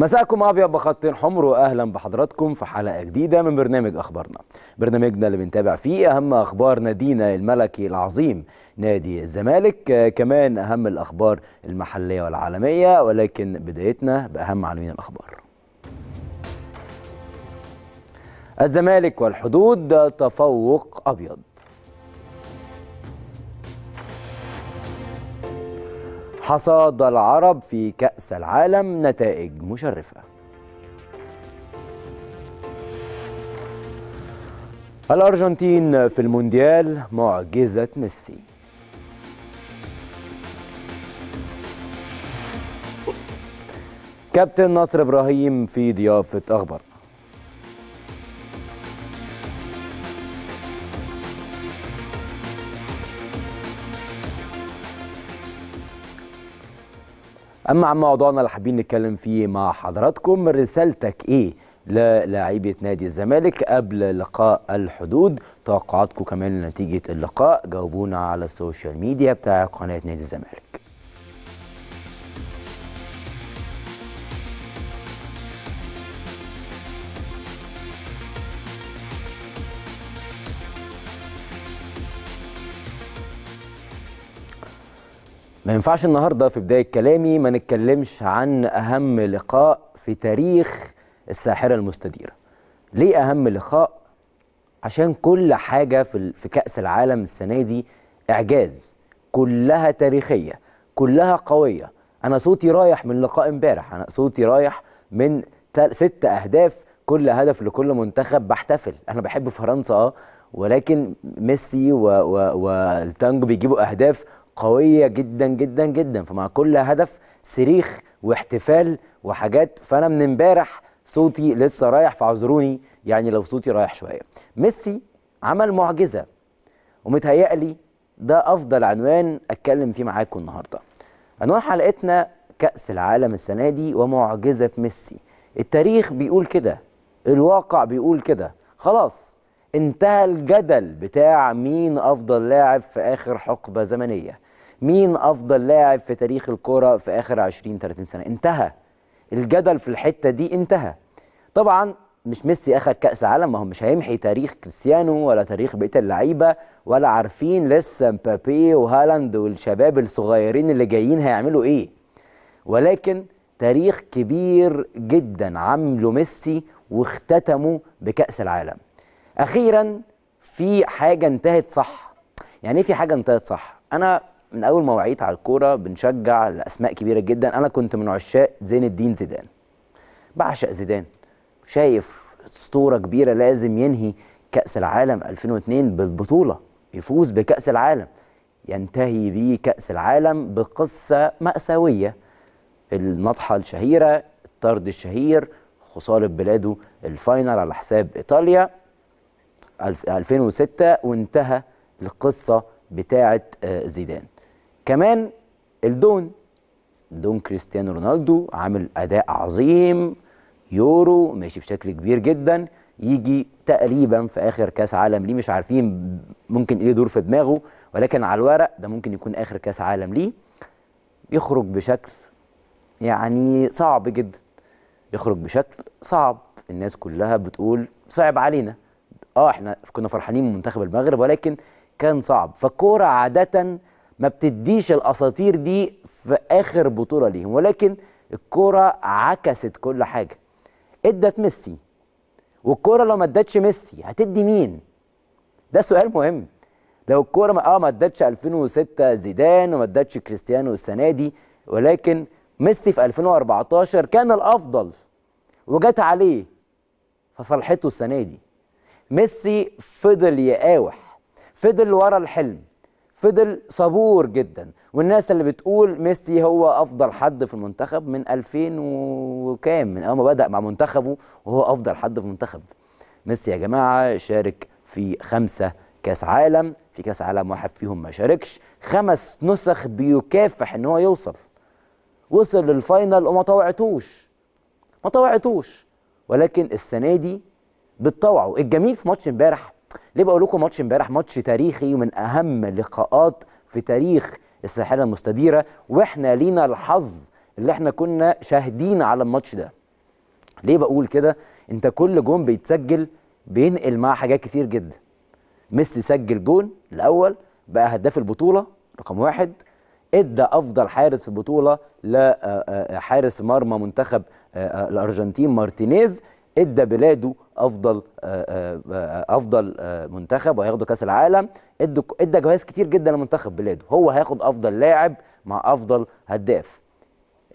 مساءكم أبيض بخط حمر واهلا بحضراتكم في حلقة جديدة من برنامج أخبارنا. برنامجنا اللي بنتابع فيه أهم أخبار نادينا الملكي العظيم نادي الزمالك آه، كمان أهم الأخبار المحلية والعالمية ولكن بدايتنا بأهم عناوين الأخبار. الزمالك والحدود تفوق أبيض. حصاد العرب في كأس العالم نتائج مشرفة. الأرجنتين في المونديال معجزة ميسي. كابتن نصر إبراهيم في ضيافة أخبار. أما عن موضوعنا اللي حابين نتكلم فيه مع حضراتكم رسالتك إيه للاعيبة نادي الزمالك قبل لقاء الحدود؟ توقعاتكم كمان لنتيجة اللقاء؟ جاوبونا على السوشيال ميديا بتاع قناة نادي الزمالك. ما ينفعش النهارده في بداية كلامي ما نتكلمش عن أهم لقاء في تاريخ الساحرة المستديرة. ليه أهم لقاء؟ عشان كل حاجة في في كأس العالم السنة دي إعجاز، كلها تاريخية، كلها قوية. أنا صوتي رايح من لقاء امبارح، أنا صوتي رايح من ست أهداف كل هدف لكل منتخب بحتفل، أنا بحب فرنسا آه ولكن ميسي والتانجو بيجيبوا أهداف قوية جدا جدا جدا. فمع كل هدف صريخ واحتفال وحاجات. فأنا من امبارح صوتي لسه رايح فاعذروني يعني لو صوتي رايح شوية. ميسي عمل معجزة ومتهيألي ده أفضل عنوان أتكلم فيه معاكم النهارده. عنوان حلقتنا كأس العالم السنة دي ومعجزة ميسي. التاريخ بيقول كده الواقع بيقول كده. خلاص انتهى الجدل بتاع مين أفضل لاعب في آخر حقبة زمنية. مين أفضل لاعب في تاريخ الكره في آخر 20 30 سنة؟ انتهى. الجدل في الحتة دي انتهى. طبعا مش ميسي أخد كأس عالم ما هو مش هيمحي تاريخ كريستيانو ولا تاريخ بقية اللعيبة ولا عارفين لسه مبابي وهالاند والشباب الصغيرين اللي جايين هيعملوا إيه. ولكن تاريخ كبير جدا عمله ميسي واختتمه بكأس العالم. أخيرا في حاجة انتهت صح. يعني إيه في حاجة انتهت صح؟ أنا من أول ما وعيت على الكورة بنشجع لأسماء كبيرة جدا. أنا كنت من عشاق زين الدين زيدان. بعشق زيدان. شايف أسطورة كبيرة لازم ينهي كأس العالم 2002 بالبطولة. يفوز بكأس العالم. ينتهي بيه كأس العالم بقصة مأساوية. النطحه الشهيرة الطرد الشهير خساره بلاده ال final على حساب إيطاليا. ألف- 2006 وانتهى القصة بتاعه آه، زيدان. كمان الدون. دون كريستيانو رونالدو عامل أداء عظيم يورو ماشي بشكل كبير جدا يجي تقريبا في آخر كأس عالم ليه مش عارفين ممكن إيه يدور في دماغه ولكن على الورق ده ممكن يكون آخر كأس عالم ليه. يخرج بشكل يعني صعب جدا. يخرج بشكل صعب. الناس كلها بتقول صعب علينا. آه إحنا كنا فرحانين من منتخب المغرب ولكن كان صعب. فالكورة عادة ما بتديش الأساطير دي في آخر بطولة ليهم ولكن الكورة عكست كل حاجة. إدت ميسي والكورة لو ما ادتش ميسي هتدي مين؟ ده سؤال مهم. لو الكورة ما آه ما ادتش 2006 زيدان وما ادتش كريستيانو السنة دي ولكن ميسي في 2014 كان الأفضل وجت عليه فصلحته السنة دي. ميسي فضل يقاوح فضل ورا الحلم. فضل صبور جدا. والناس اللي بتقول ميسي هو أفضل حد في المنتخب من 2000 وكام من أول ما بدأ مع منتخبه وهو أفضل حد في المنتخب. ميسي يا جماعة شارك في خمسة كأس عالم في كأس عالم واحد فيهم ما شاركش خمس نسخ بيكافح إن هو يوصل. وصل لل final وما طوعتوش. ما طوعتوش. ولكن السنة دي بتطوعوا الجميل في ماتش امبارح ليه بقول لكم ماتش امبارح؟ ماتش تاريخي ومن أهم اللقاءات في تاريخ الساحره المستديرة وإحنا لينا الحظ اللي إحنا كنا شاهدين على الماتش ده. ليه بقول كده؟ أنت كل جون بيتسجل بينقل معاه حاجات كتير جدا. ميسي سجل جون الأول بقى هداف البطولة رقم واحد إدى أفضل حارس في البطولة لحارس مرمى منتخب آه، آه، الأرجنتين مارتينيز. إدى بلاده أفضل آه، آه، أفضل آه، منتخب وهياخدوا كأس العالم. ادى إدى جوائز كتير جدا لمنتخب بلاده. هو هياخد أفضل لاعب مع أفضل هداف.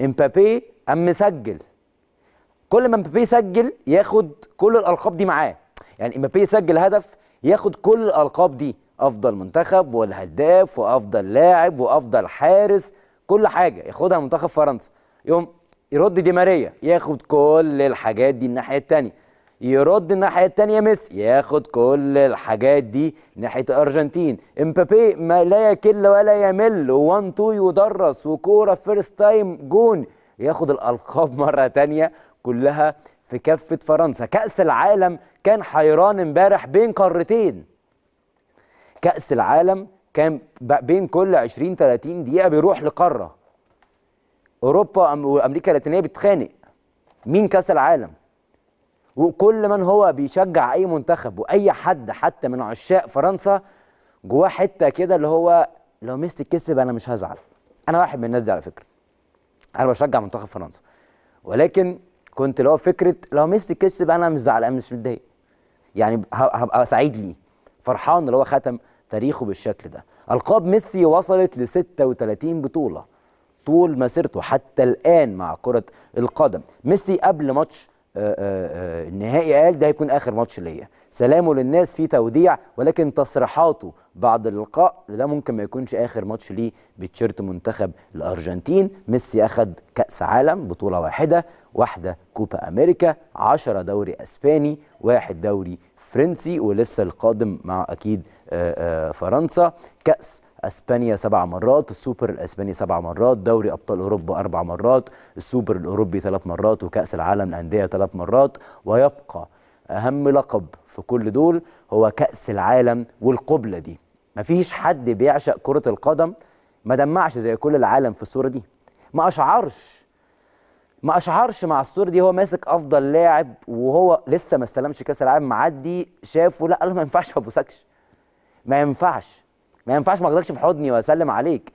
إمبابي قام مسجل. كل ما إمبابي يسجل ياخد كل الألقاب دي معاه. يعني إمبابي يسجل هدف ياخد كل الألقاب دي. أفضل منتخب والهداف وأفضل لاعب وأفضل حارس كل حاجة ياخدها منتخب فرنسا. يوم يرد دي ماريا ياخد كل الحاجات دي الناحية الثانية يرد الناحية الثانية ميسي ياخد كل الحاجات دي ناحية الأرجنتين. إمبابي ما لا يكل ولا يمل one two يدرس وكورة first time جون. ياخد الألقاب مرة تانية كلها في كفة فرنسا. كأس العالم كان حيران امبارح بين قارتين. كأس العالم كان بين كل 20 30 دقيقة بيروح لقارة. أوروبا وأمريكا اللاتينية بتتخانق مين كأس العالم؟ وكل من هو بيشجع أي منتخب وأي حد حتى من عشاق فرنسا جواه حتة كده اللي هو لو ميسي كسب أنا مش هزعل. أنا واحد من الناس دي على فكرة. أنا بشجع منتخب فرنسا. ولكن كنت اللي هو فكرة لو ميسي كسب أنا مش زعلان مش متضايق. يعني هبقى سعيد ليه؟ فرحان اللي هو ختم تاريخه بالشكل ده. ألقاب ميسي وصلت ل 36 بطولة. طول مسيرته حتى الآن مع كرة القدم. ميسي قبل ماتش آه، آه، آه، النهائي قال ده هيكون آخر ماتش ليا. سلامه للناس في توديع ولكن تصريحاته بعد اللقاء ده ممكن ما يكونش آخر ماتش ليه بتشيرت منتخب الأرجنتين. ميسي أخد كأس عالم بطولة واحدة واحدة كوبا أمريكا 10 دوري أسباني واحد دوري فرنسي ولسه القادم مع أكيد فرنسا. كأس أسبانيا سبع مرات السوبر الأسباني سبع مرات دوري أبطال أوروبا أربع مرات السوبر الأوروبي ثلاث مرات وكأس العالم للأندية ثلاث مرات ويبقى أهم لقب في كل دول هو كأس العالم والقبلة دي. مفيش حد بيعشق كرة القدم ما دمعش زي كل العالم في الصورة دي. ما أشعرش ما أشعرش مع الصورة دي هو ماسك أفضل لاعب وهو لسه ما استلمش كأس العالم معدي شافه لا قال ما ينفعش ما ابوسكش ما ينفعش. ما ينفعش ما اخدكش في حضني واسلم عليك.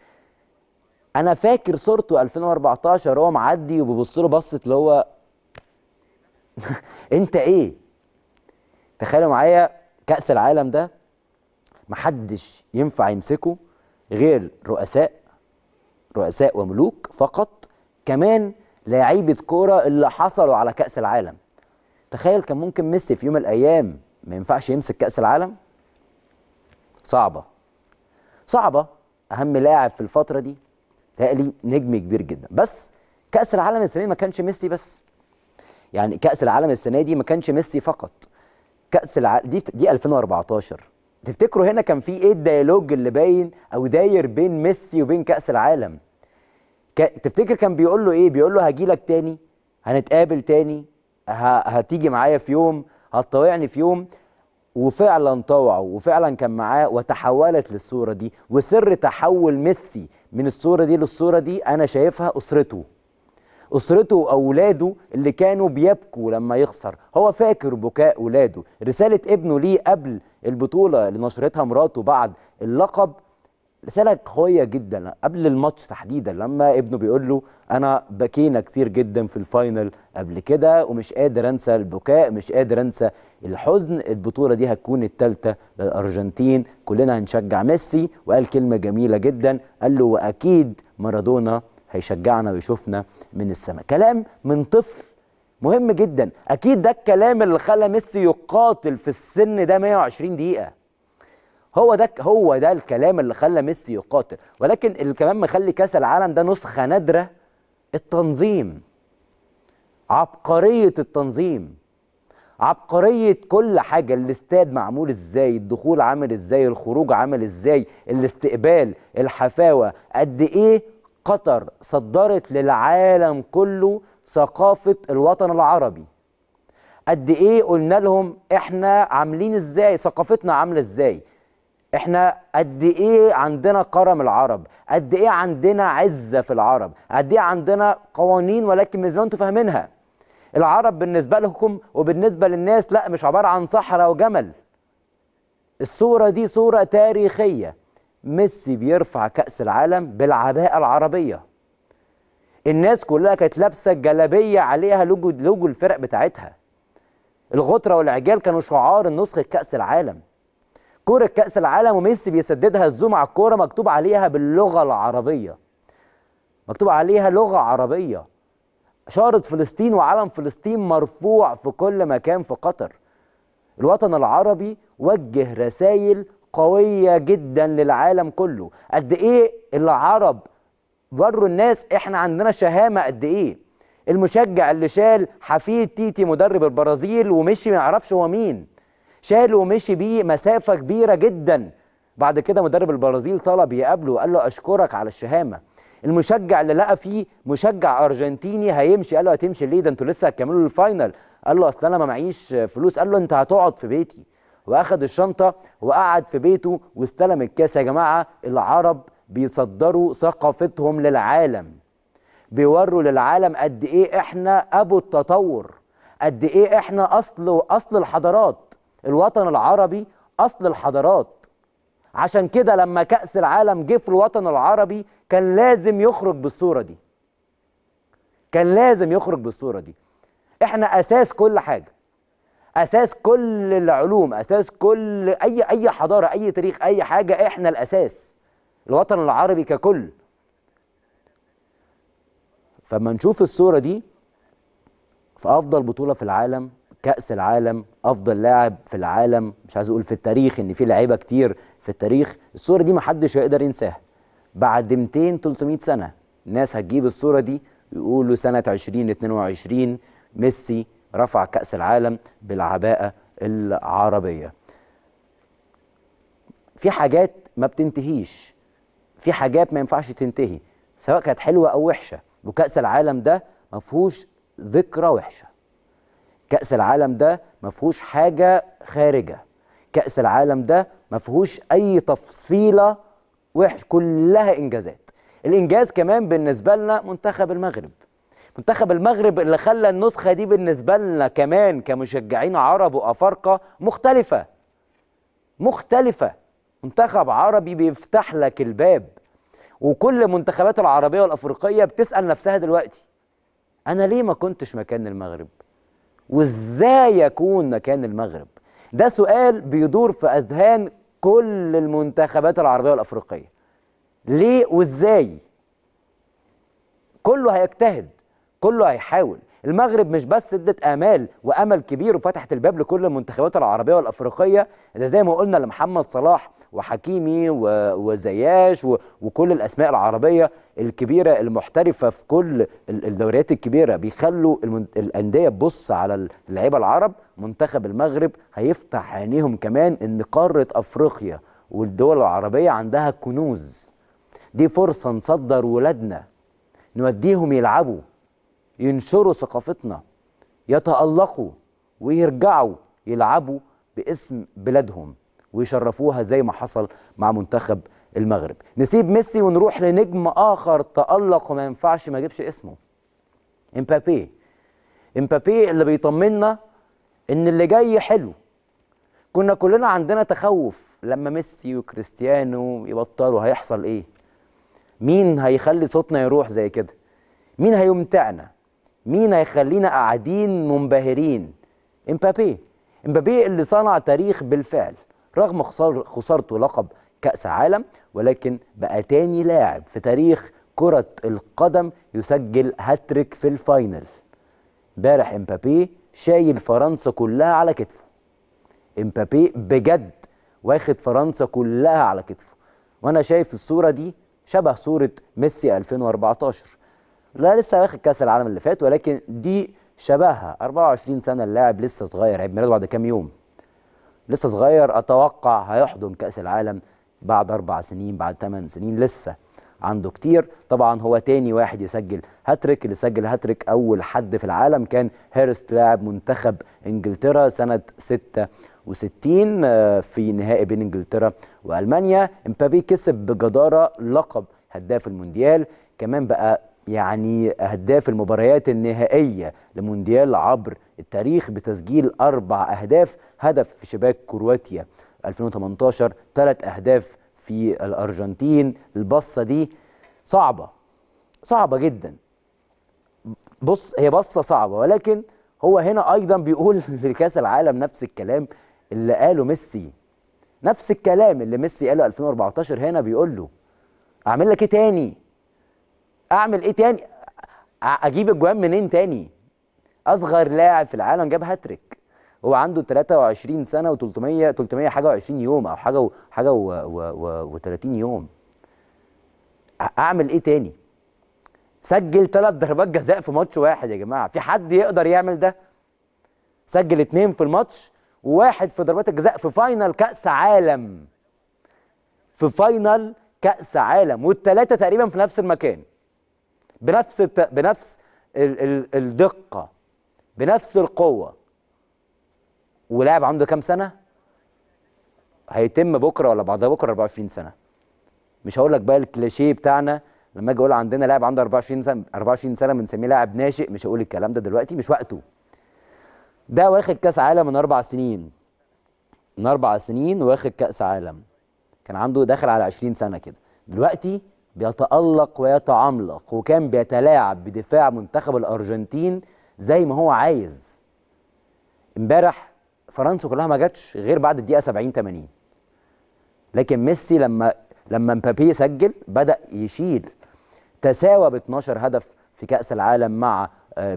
أنا فاكر صورته 2014 هو معدي وبيبص له بصة اللي هو انت إيه؟ تخيلوا معايا كأس العالم ده محدش ينفع يمسكه غير رؤساء رؤساء وملوك فقط كمان لاعيبه كورة اللي حصلوا على كأس العالم. تخيل كان ممكن ميسي في يوم من الأيام ما ينفعش يمسك كأس العالم؟ صعبة. صعبة. أهم لاعب في الفترة دي تقلي نجم كبير جدا. بس كأس العالم السنة دي ما كانش ميسي بس. يعني كأس العالم السنة دي ما كانش ميسي فقط. كأس العالم دي دي 2014 تفتكروا هنا كان في إيه ال dialogue اللي باين أو داير بين ميسي وبين كأس العالم؟ ك... تفتكر كان بيقول له إيه؟ بيقول له هاجي لك تاني؟ هنتقابل تاني؟ ه... هتيجي معايا في يوم؟ هتطوعني في يوم؟ وفعلا طوعه وفعلا كان معاه وتحولت للصورة دي. وسر تحول ميسي من الصورة دي للصورة دي أنا شايفها أسرته. أسرته وأولاده اللي كانوا بيبكوا لما يخسر. هو فاكر بكاء اولاده رسالة ابنه ليه قبل البطولة اللي نشرتها مراته بعد اللقب رسالة قوية جدا. قبل الماتش تحديدا لما ابنه بيقول له أنا بكينا كتير جدا في الفاينل قبل كده ومش قادر أنسى البكاء مش قادر أنسى الحزن. البطولة دي هتكون الثالثه للأرجنتين. كلنا هنشجع ميسي وقال كلمة جميلة جدا. قال له وأكيد مارادونا هيشجعنا ويشوفنا من السماء. كلام من طفل مهم جدا. أكيد ده الكلام اللي خلى ميسي يقاتل في السن ده 120 دقيقة. هو ده هو ده الكلام اللي خلى ميسي يقاتل. ولكن اللي كمان مخلي كأس العالم ده نسخة نادرة التنظيم. عبقرية التنظيم. عبقرية كل حاجة. الاستاد معمول إزاي؟ الدخول عامل إزاي؟ الخروج عامل إزاي؟ الاستقبال الحفاوة. قد إيه قطر صدرت للعالم كله ثقافة الوطن العربي. قد إيه قلنا لهم إحنا عاملين إزاي؟ ثقافتنا عاملة إزاي؟ إحنا قد إيه عندنا كرم العرب؟ قد إيه عندنا عزة في العرب؟ قد إيه عندنا قوانين ولكن مش أنتوا فاهمينها. العرب بالنسبة لكم وبالنسبة للناس لا مش عبارة عن صحراء وجمل. الصورة دي صورة تاريخية. ميسي بيرفع كأس العالم بالعباءة العربية. الناس كلها كانت لابسة جلابية عليها لوجو لوجو الفرق بتاعتها. الغطرة والعجال كانوا شعار نسخة كأس العالم. كوره كأس العالم وميسي بيسددها. الزوم على الكورة مكتوب عليها باللغة العربية. مكتوب عليها لغة عربية. شارة فلسطين وعلم فلسطين مرفوع في كل مكان في قطر. الوطن العربي وجه رسائل قوية جدا للعالم كله. قد إيه العرب وروا الناس؟ إحنا عندنا شهامة قد إيه؟ المشجع اللي شال حفيد تيتي مدرب البرازيل ومشي ما يعرفش هو مين. شاله ومشي بيه مسافة كبيرة جدا. بعد كده مدرب البرازيل طلب يقابله وقال له أشكرك على الشهامة. المشجع اللي لقى فيه مشجع أرجنتيني هيمشي. قال له هتمشي ليه؟ ده أنتوا لسه هتكملوا الفاينل قال له أصل أنا ما معيش فلوس. قال له انت هتقعد في بيتي. واخد الشنطة وقعد في بيته واستلم الكاس. يا جماعة العرب بيصدروا ثقافتهم للعالم. بيوروا للعالم قد إيه إحنا أبو التطور. قد إيه إحنا اصل أصل الحضارات. الوطن العربي أصل الحضارات. عشان كده لما كأس العالم جه في الوطن العربي كان لازم يخرج بالصورة دي. كان لازم يخرج بالصورة دي. إحنا أساس كل حاجة. أساس كل العلوم. أساس كل أي أي حضارة أي تاريخ أي حاجة إحنا الأساس. الوطن العربي ككل. فما نشوف الصورة دي في أفضل بطولة في العالم كأس العالم أفضل لاعب في العالم مش عايز أقول في التاريخ إن في لعيبة كتير في التاريخ. الصورة دي محدش هيقدر ينساها. بعد 200 300 سنة الناس هتجيب الصورة دي يقولوا سنة 2022 ميسي رفع كأس العالم بالعباءة العربية. في حاجات ما بتنتهيش. في حاجات ما ينفعش تنتهي سواء كانت حلوة أو وحشة. وكأس العالم ده ما فيهوش ذكرى وحشة. كأس العالم ده ما فيهوش حاجة خارجة. كأس العالم ده ما فيهوش أي تفصيلة وحش كلها إنجازات. الإنجاز كمان بالنسبة لنا منتخب المغرب. منتخب المغرب اللي خلى النسخة دي بالنسبة لنا كمان كمشجعين عرب وأفارقة مختلفة. مختلفة. منتخب عربي بيفتح لك الباب. وكل المنتخبات العربية والأفريقية بتسأل نفسها دلوقتي أنا ليه ما كنتش مكان المغرب؟ وإزاي يكون مكان المغرب؟ ده سؤال بيدور في أذهان كل المنتخبات العربية والأفريقية. ليه وإزاي؟ كله هيجتهد كله هيحاول. المغرب مش بس ادت آمال وأمل كبير وفتحت الباب لكل المنتخبات العربية والأفريقية. ده زي ما قلنا لمحمد صلاح وحكيمي وزياش وكل الأسماء العربية الكبيرة المحترفة في كل الدوريات الكبيرة. بيخلوا الأندية تبص على اللعيبة العرب. منتخب المغرب هيفتح عينيهم كمان إن قارة أفريقيا والدول العربية عندها كنوز. دي فرصة نصدر ولادنا. نوديهم يلعبوا. ينشروا ثقافتنا يتألقوا ويرجعوا يلعبوا باسم بلادهم ويشرفوها زي ما حصل مع منتخب المغرب. نسيب ميسي ونروح لنجم آخر تألق وما ينفعش ما اجيبش اسمه. امبابي. امبابي اللي بيطمنا إن اللي جاي حلو. كنا كلنا عندنا تخوف لما ميسي وكريستيانو يبطلوا هيحصل إيه؟ مين هيخلي صوتنا يروح زي كده؟ مين هيمتعنا؟ مين هيخلينا قاعدين منبهرين؟ امبابي. امبابي اللي صنع تاريخ بالفعل رغم خسار خسارته لقب كأس عالم ولكن بقى تاني لاعب في تاريخ كرة القدم يسجل هاتريك في ال final. امبارح امبابي شايل فرنسا كلها على كتفه. امبابي بجد واخد فرنسا كلها على كتفه. وأنا شايف الصورة دي شبه صورة ميسي 2014 لا لسه واخد كأس العالم اللي فات ولكن دي شبهها. 24 سنة اللاعب لسه صغير عيد ميلاده بعد كام يوم؟ لسه صغير أتوقع هيحضن كأس العالم بعد أربع سنين بعد ثمان سنين لسه عنده كتير. طبعا هو تاني واحد يسجل هاتريك اللي سجل هاتريك أول حد في العالم كان هيرست لاعب منتخب إنجلترا سنة 66 في نهائي بين إنجلترا وألمانيا. امبابي كسب بجدارة لقب هداف المونديال. كمان بقى يعني هداف المباريات النهائية لمونديال عبر التاريخ بتسجيل أربع أهداف هدف في شباك كرواتيا. 2018 ثلاث أهداف في الأرجنتين. البصة دي صعبة صعبة جدا. بص هي بصة صعبة ولكن هو هنا أيضا بيقول لكأس العالم نفس الكلام اللي قاله ميسي. نفس الكلام اللي ميسي قاله 2014 هنا بيقول له أعمل لك إيه تاني؟ أعمل إيه تاني؟ أجيب اجوان منين تاني؟ أصغر لاعب في العالم جاب هاتريك. هو عنده 23 سنة و300 300 حاجة و20 يوم أو حاجة و حاجة و30 يوم. أعمل إيه تاني؟ سجل ثلاث ضربات جزاء في ماتش واحد يا جماعة. في حد يقدر يعمل ده؟ سجل اثنين في الماتش وواحد في ضربات الجزاء في final كأس عالم. في final كأس عالم والثلاثه تقريبا في نفس المكان. بنفس الت... بنفس ال... ال... الدقة بنفس القوة. ولاعب عنده كام سنة؟ هيتم بكرة ولا بعد بكرة 24 سنة. مش هقول لك بقى الكليشيه بتاعنا لما أجي أقول عندنا لاعب عنده 24 سنه 24 سنة بنسميه لاعب ناشئ مش هقول الكلام ده دلوقتي مش وقته. ده واخد كأس عالم من أربع سنين. من أربع سنين واخد كأس عالم. كان عنده داخل على 20 سنة كده. دلوقتي بيتألق ويتعملق وكان بيتلاعب بدفاع منتخب الأرجنتين زي ما هو عايز. امبارح فرنسا كلها ما جاتش غير بعد الدقيقة 70 80 لكن ميسي لما لما مبابي سجل بدأ يشيل تساوى ب 12 هدف في كأس العالم مع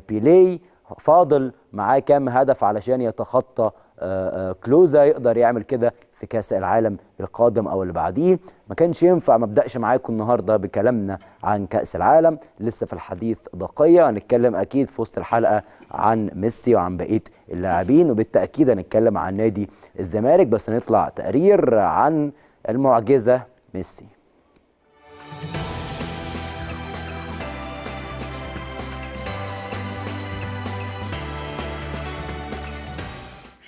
بيلي. فاضل معاه كام هدف علشان يتخطى كلوزا. يقدر يعمل كده في كأس العالم القادم أو اللي بعديه. ما كانش ينفع ما ابداش معاكم النهارده بكلامنا عن كأس العالم. لسه في الحديث بقيه هنتكلم أكيد في وسط الحلقة عن ميسي وعن بقية اللاعبين وبالتأكيد هنتكلم عن نادي الزمالك. بس نطلع تقرير عن المعجزة ميسي.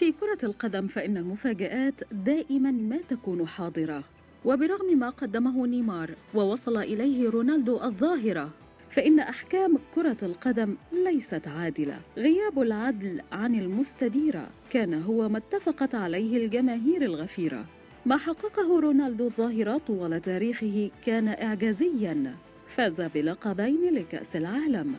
في كرة القدم فإن المفاجآت دائما ما تكون حاضرة. وبرغم ما قدمه نيمار ووصل إليه رونالدو الظاهرة فإن أحكام كرة القدم ليست عادلة. غياب العدل عن المستديرة كان هو ما اتفقت عليه الجماهير الغفيرة. ما حققه رونالدو الظاهرة طوال تاريخه كان إعجازياً. فاز بلقبين لكأس العالم.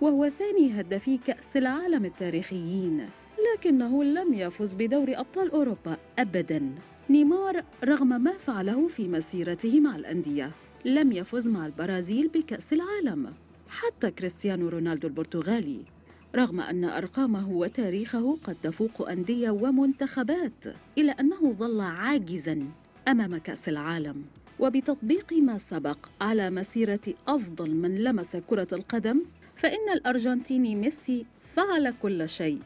وهو ثاني هدافي كأس العالم التاريخيين. لكنه لم يفز بدور أبطال أوروبا أبداً. نيمار رغم ما فعله في مسيرته مع الأندية لم يفز مع البرازيل بكأس العالم حتى كريستيانو رونالدو البرتغالي رغم أن أرقامه وتاريخه قد تفوق أندية ومنتخبات إلا أنه ظل عاجزاً أمام كأس العالم. وبتطبيق ما سبق على مسيرة أفضل من لمس كرة القدم فإن الأرجنتيني ميسي فعل كل شيء.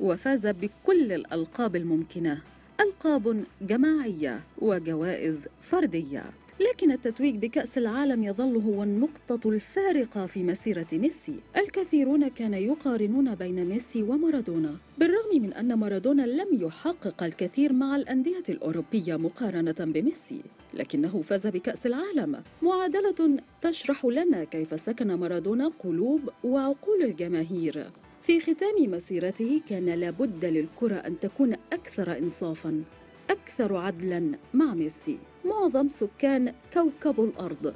وفاز بكل الألقاب الممكنة. ألقاب جماعية وجوائز فردية. لكن التتويج بكأس العالم يظل هو النقطة الفارقة في مسيرة ميسي. الكثيرون كانوا يقارنون بين ميسي ومارادونا بالرغم من أن مارادونا لم يحقق الكثير مع الأندية الأوروبية مقارنة بميسي. لكنه فاز بكأس العالم. معادلة تشرح لنا كيف سكن مارادونا قلوب وعقول الجماهير. في ختام مسيرته كان لابد للكرة أن تكون أكثر إنصافاً أكثر عدلاً مع ميسي. معظم سكان كوكب الأرض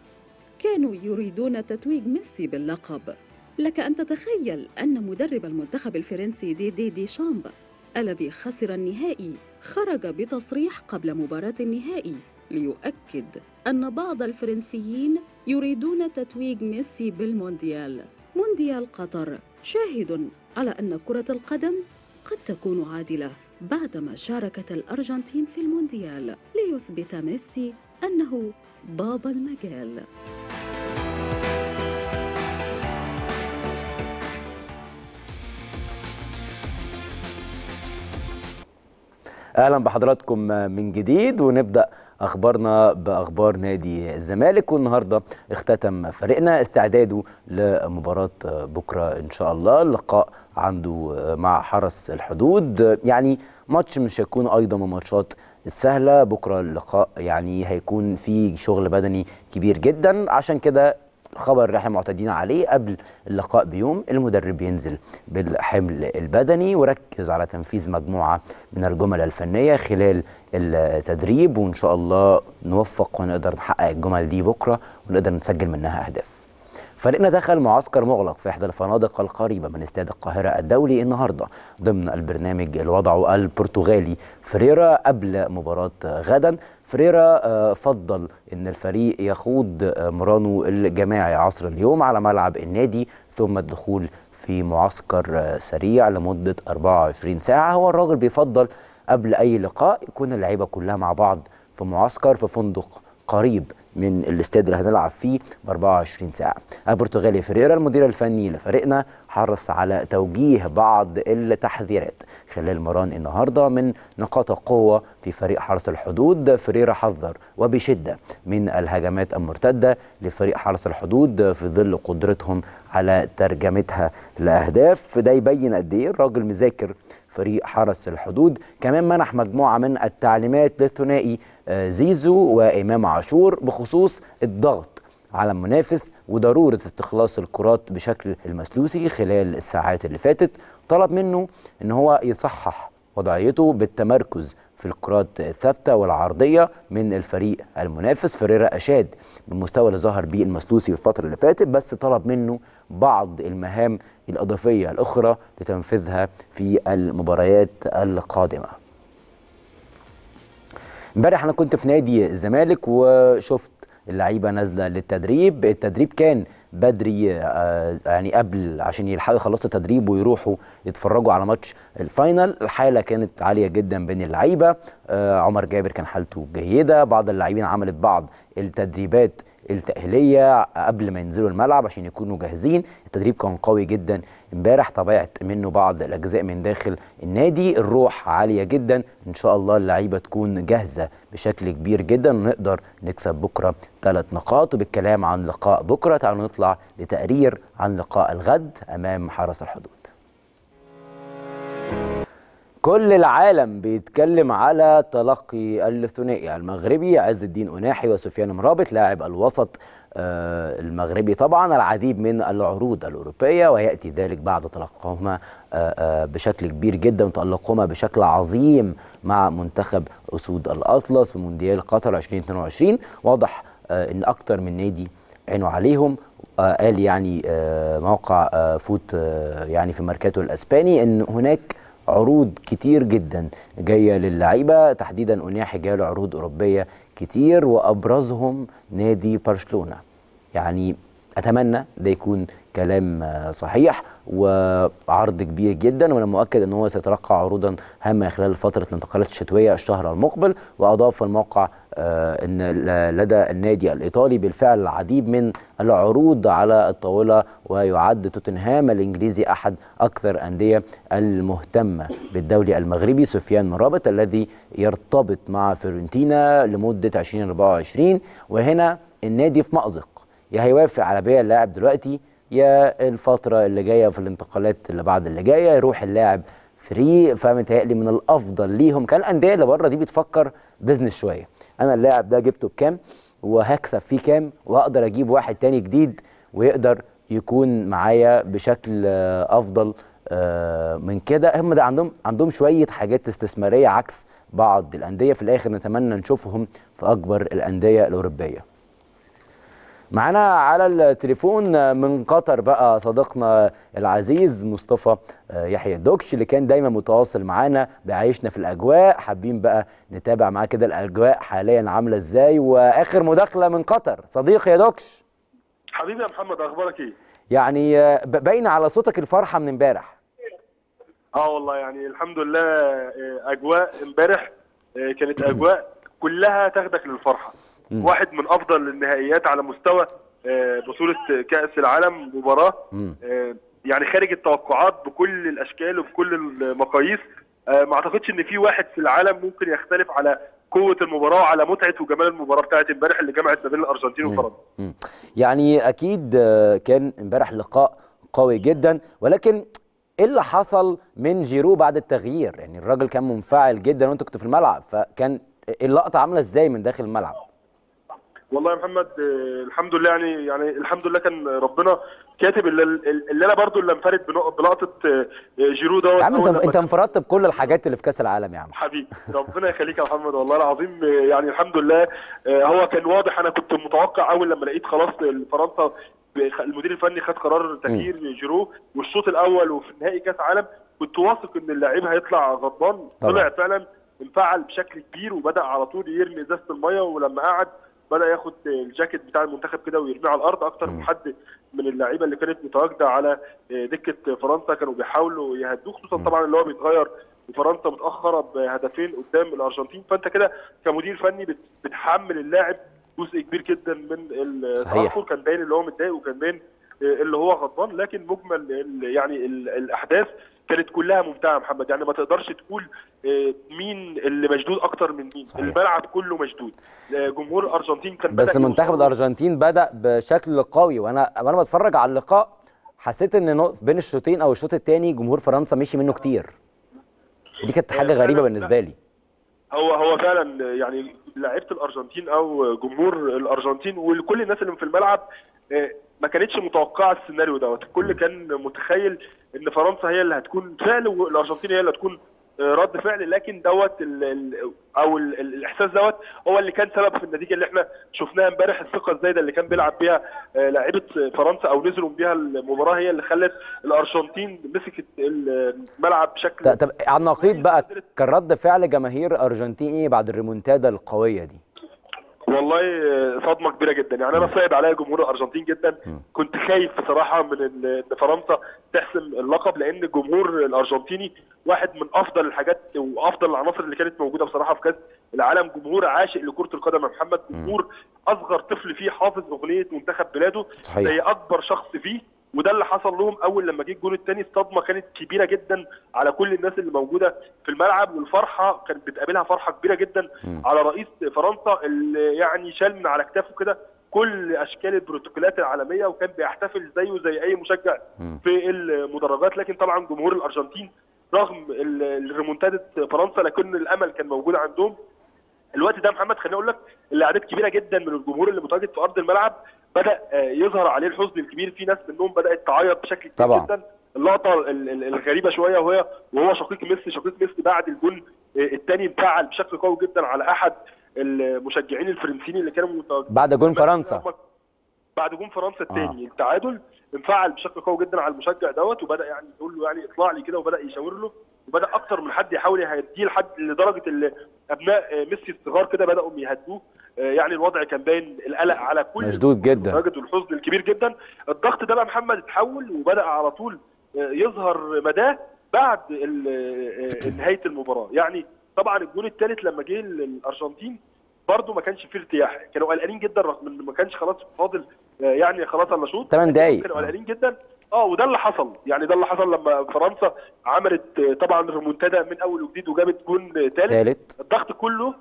كانوا يريدون تتويج ميسي باللقب. لك أن تتخيل أن مدرب المنتخب الفرنسي دي دي دي شامب الذي خسر النهائي خرج بتصريح قبل مباراة النهائي ليؤكد أن بعض الفرنسيين يريدون تتويج ميسي بالمونديال. مونديال قطر شاهد على أن كرة القدم قد تكون عادلة بعدما شاركت الأرجنتين في المونديال ليثبت ميسي أنه بابا المجال. أهلا بحضراتكم من جديد ونبدأ اخبارنا بأخبار نادي الزمالك والنهاردة اختتم فريقنا استعداده لمباراة بكرة إن شاء الله. اللقاء عنده مع حرس الحدود. يعني ماتش مش هيكون أيضا من الماتشات السهلة. بكرة اللقاء يعني هيكون فيه شغل بدني كبير جدا. عشان كده الخبر اللي إحنا معتادين عليه قبل اللقاء بيوم المدرب ينزل بالحمل البدني وركز على تنفيذ مجموعة من الجمل الفنية خلال التدريب وإن شاء الله نوفق ونقدر نحقق الجمل دي بكرة ونقدر نسجل منها أهداف. فريقنا دخل معسكر مغلق في إحدى الفنادق القريبة من استاد القاهرة الدولي النهارده ضمن البرنامج اللي وضعه البرتغالي فريرا قبل مباراة غدا فريرا فضل إن الفريق يخوض مرانه الجماعي عصر اليوم على ملعب النادي ثم الدخول في معسكر سريع لمدة 24 ساعة. هو الراجل بيفضل قبل أي لقاء يكون اللعيبة كلها مع بعض في معسكر في فندق قريب من الاستاد اللي هنلعب فيه ب 24 ساعة. البرتغالي فريرا المدير الفني لفريقنا حرص على توجيه بعض التحذيرات. خلال مران النهارده من نقاط القوة في فريق حرس الحدود، فريرا حذر وبشدة من الهجمات المرتدة لفريق حرس الحدود في ظل قدرتهم على ترجمتها لأهداف، ده يبين قد إيه الراجل مذاكر فريق حرس الحدود. كمان منح مجموعة من التعليمات للثنائي زيزو وإمام عاشور بخصوص الضغط على المنافس وضرورة استخلاص الكرات بشكل المسلوسي خلال الساعات اللي فاتت. طلب منه إن هو يصحح وضعيته بالتمركز في الكرات الثابتة والعرضية من الفريق المنافس. فريرا أشاد بالمستوى اللي ظهر بيه المسلوسي في الفترة اللي فاتت بس طلب منه بعض المهام الإضافية الأخرى لتنفيذها في المباريات القادمة. امبارح أنا كنت في نادي الزمالك وشفت اللعيبة نازلة للتدريب. التدريب كان بدري آه يعني قبل عشان يلحقوا يخلصوا التدريب ويروحوا يتفرجوا على ماتش الفاينل. الحالة كانت عالية جدا بين اللعيبة. آه عمر جابر كان حالته جيدة. بعض اللاعبين عملت بعض التدريبات التأهيلية قبل ما ينزلوا الملعب عشان يكونوا جاهزين. التدريب كان قوي جدا امبارح طبعت منه بعض الأجزاء من داخل النادي. الروح عالية جدا. إن شاء الله اللعيبة تكون جاهزة بشكل كبير جدا. ونقدر نكسب بكرة ثلاث نقاط. وبالكلام عن لقاء بكرة تعالوا نطلع لتقرير عن لقاء الغد أمام حرس الحدود. كل العالم بيتكلم على تلقي الثنائي المغربي. عز الدين أناحي وسفيان مرابط لاعب الوسط المغربي طبعا العديد من العروض الأوروبية ويأتي ذلك بعد تلقيهما بشكل كبير جدا وتألقهما بشكل عظيم مع منتخب أسود الأطلس في مونديال قطر 2022 واضح أن أكتر من نادي عينوا عليهم قال يعني موقع فوت يعني في ماركاتو الأسباني أن هناك عروض كتير جدا جاية للعيبة. تحديدا اناحي جاله عروض أوروبية كتير وأبرزهم نادي برشلونة. يعني أتمنى ده يكون كلام صحيح وعرض كبير جدا وأنا مؤكد إن هو سيتلقى عروضا هامة خلال فترة الانتقالات الشتوية الشهر المقبل. وأضاف الموقع إن لدى النادي الإيطالي بالفعل العديد من العروض على الطاولة ويعد توتنهام الإنجليزي أحد أكثر أندية المهتمة بالدوري المغربي. سفيان مرابط الذي يرتبط مع فيورنتينا لمدة 2024 وهنا النادي في مأزق يا هيوافق على بيع اللاعب دلوقتي يا الفترة اللي جاية في الانتقالات اللي بعد اللي جاية يروح اللاعب free فمتهيألي من الأفضل ليهم. كان الأندية اللي بره دي بتفكر بزنس شوية. أنا اللاعب ده جبته بكام؟ وهكسب فيه كام؟ وهقدر أجيب واحد تاني جديد ويقدر يكون معايا بشكل أفضل من كده. هم ده عندهم عندهم شوية حاجات استثمارية عكس بعض الأندية. في الآخر نتمنى نشوفهم في أكبر الأندية الأوروبية. معانا على التليفون من قطر بقى صديقنا العزيز مصطفى يحيى الدوكش اللي كان دايما متواصل معانا بيعيشنا في الأجواء. حابين بقى نتابع معاه كده الأجواء حاليا عاملة إزاي. وآخر مداخلة من قطر. صديقي يا دوكش. حبيبي يا محمد أخبارك إيه؟ يعني باين على صوتك الفرحة من امبارح. آه والله يعني الحمد لله أجواء امبارح كانت أجواء كلها تاخدك للفرحة. م. واحد من أفضل النهائيات على مستوى بطولة كأس العالم مباراة. م. يعني خارج التوقعات بكل الأشكال وبكل المقاييس. ما أعتقدش إن في واحد في العالم ممكن يختلف على قوة المباراة وعلى متعة وجمال المباراة بتاعت امبارح اللي جمعت ما بين الأرجنتين وفرنسا يعني أكيد كان امبارح لقاء قوي جدا ولكن إيه اللي حصل من جيرو بعد التغيير؟ يعني الراجل كان منفعل جدا وأنت كنت في الملعب فكان اللقطة عاملة إزاي من داخل الملعب؟ والله يا محمد آه، الحمد لله يعني يعني الحمد لله كان ربنا كاتب اللي, اللي أنا برضو اللي انفرد بلقطة آه، جيرو دوت. يا عم انت انت انفردت بكل الحاجات اللي في كأس العالم يا عم. حبيبي ربنا يخليك يا محمد والله العظيم. آه، يعني الحمد لله هو كان واضح. أنا كنت متوقع أول لما لقيت خلاص فرنسا المدير الفني خد قرار تغيير جيرو والشوط الأول وفي نهائي كأس عالم كنت واثق إن اللاعب هيطلع غضبان. طلع فعلا انفعل بشكل كبير وبدأ على طول يرمي إزازة المية ولما قعد بدأ ياخد الجاكيت بتاع المنتخب كده ويرميه على الأرض. أكتر من حد من اللعيبة اللي كانت متواجدة على دكة فرنسا كانوا بيحاولوا يهدوه خصوصا طبعا اللي هو بيتغير وفرنسا متأخرة بهدفين قدام الأرجنتين. فأنت كده كمدير فني بت- بتحمل اللاعب جزء كبير جدا من صحيح. التاثر كان باين اللي هو متضايق وكان باين اللي هو غضبان. لكن مجمل يعني ال- الأحداث كانت كلها ممتعة محمد. يعني ما تقدرش تقول آه، مين اللي مشدود أكتر من مين. صحيح. الملعب كله مشدود. آه، جمهور الأرجنتين كان بس بدأ منتخب الأرجنتين بدأ بشكل قوي. وأنا وأنا بتفرج على اللقاء حسيت إن بين الشوطين أو الشوط الثاني جمهور فرنسا مشي منه كتير. دي كانت حاجة فعلاً غريبة. بالنسبة لي. هو هو فعلا يعني لعيبة الأرجنتين أو جمهور الأرجنتين وكل الناس اللي في الملعب آه، ما كانتش متوقعة السيناريو دوت. الكل كان متخيل إن فرنسا هي اللي هتكون فعل والارجنتين هي اللي هتكون آه، رد فعل لكن دوت ال- ال- أو ال- ال- الإحساس دوت هو اللي كان سبب في النتيجة اللي إحنا شفناها امبارح. الثقة الزايدة اللي كان بيلعب بيها آه، لاعيبه فرنسا أو نزلوا بيها المباراة هي اللي خلت الأرجنتين مسكت الملعب بشكل طب على النقيض بقى كان رد فعل جماهير أرجنتيني بعد الريمونتادا القوية دي؟ والله صدمة كبيرة جدا. يعني أنا صعب عليا جمهور الأرجنتين جدا. كنت خايف بصراحة من إن فرنسا تحسم اللقب لأن الجمهور الأرجنتيني واحد من أفضل الحاجات وأفضل العناصر اللي كانت موجودة بصراحة في كأس العالم. جمهور عاشق لكرة القدم يا محمد. جمهور أصغر طفل فيه حافظ أغنية منتخب بلاده. صحيح. زي أكبر شخص فيه. وده اللي حصل لهم أول لما جه الجول الثاني الصدمة كانت كبيرة جدا على كل الناس اللي موجودة في الملعب والفرحة كانت بتقابلها فرحة كبيرة جدا على رئيس فرنسا اللي يعني شال من على كتافه كده كل أشكال البروتوكولات العالمية وكان بيحتفل زيه زي أي مشجع في المدرجات. لكن طبعا جمهور الأرجنتين رغم ال- الريمونتادا فرنسا لكن الأمل كان موجود عندهم. الوقت ده محمد خليني أقول لك اللي اعداد كبيرة جدا من الجمهور اللي متواجد في أرض الملعب. بدأ آه، يظهر عليه الحزن الكبير. في ناس منهم بدأت تعيط بشكل كبير طبعا. جدا. اللقطة ال- ال- الغريبة شوية وهي وهو شقيق ميسي. شقيق ميسي بعد الجول الثاني انفعل بشكل قوي جدا على أحد المشجعين الفرنسيين اللي كانوا بعد جون فرنسا. بعد جون فرنسا الثاني التعادل انفعل بشكل قوي جدا على المشجع دوت وبدأ يعني يقول له يعني اطلع لي كده وبدأ يشاور له وبدأ أكتر من حد يحاول يهديه لحد لدرجة اللي أبناء آه، ميسي الصغار كده بدأوا يهدوه آه، يعني الوضع كان باين القلق على كل مشدود جدا. المتواجد والحزن الكبير جدا. الضغط ده بقى محمد اتحول وبدأ على طول آه، يظهر مداه بعد آه، آه، نهاية المباراة. يعني طبعا الجول الثالث لما جه الارجنتين برضه ما كانش فيه ارتياح. كانوا قلقانين جدا رغم ما كانش خلاص فاضل آه، يعني خلاص الا شوط تمن دقايق. كانوا قلقانين جدا. آه وده اللي حصل. يعني ده اللي حصل لما فرنسا عملت آه، طبعا ريمونتادا من أول وجديد وجابت جون ثالث ثالث الضغط كله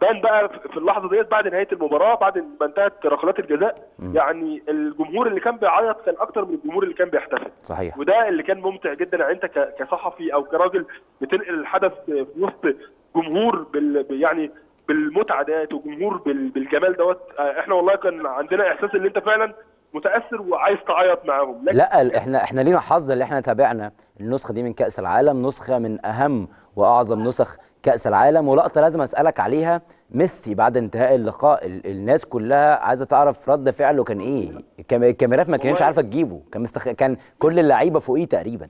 بان بقى في اللحظة ديت بعد نهاية المباراة بعد ما انتهت ركلات الجزاء. يعني الجمهور اللي كان بيعيط كان أكتر من الجمهور اللي كان بيحتفل. صحيح. وده اللي كان ممتع جدا. يعني أنت كصحفي أو كراجل بتنقل الحدث في وسط جمهور بال يعني بالمتعة ديت وجمهور بال- بالجمال دوت إحنا والله كان عندنا احساس ان انت فعلا متأثر وعايز تعيط معاهم. لا إحنا إحنا لينا حظ اللي إحنا تابعنا. النسخة دي من كأس العالم نسخة من أهم وأعظم نسخ كأس العالم. ولقطة لازم أسألك عليها. ميسي بعد انتهاء اللقاء ال- الناس كلها عايزة تعرف رد فعله كان إيه؟ الكام- الكاميرات ما كانتش عارفة تجيبه. كان مستخ... كان كل اللعيبة فوقيه تقريبا.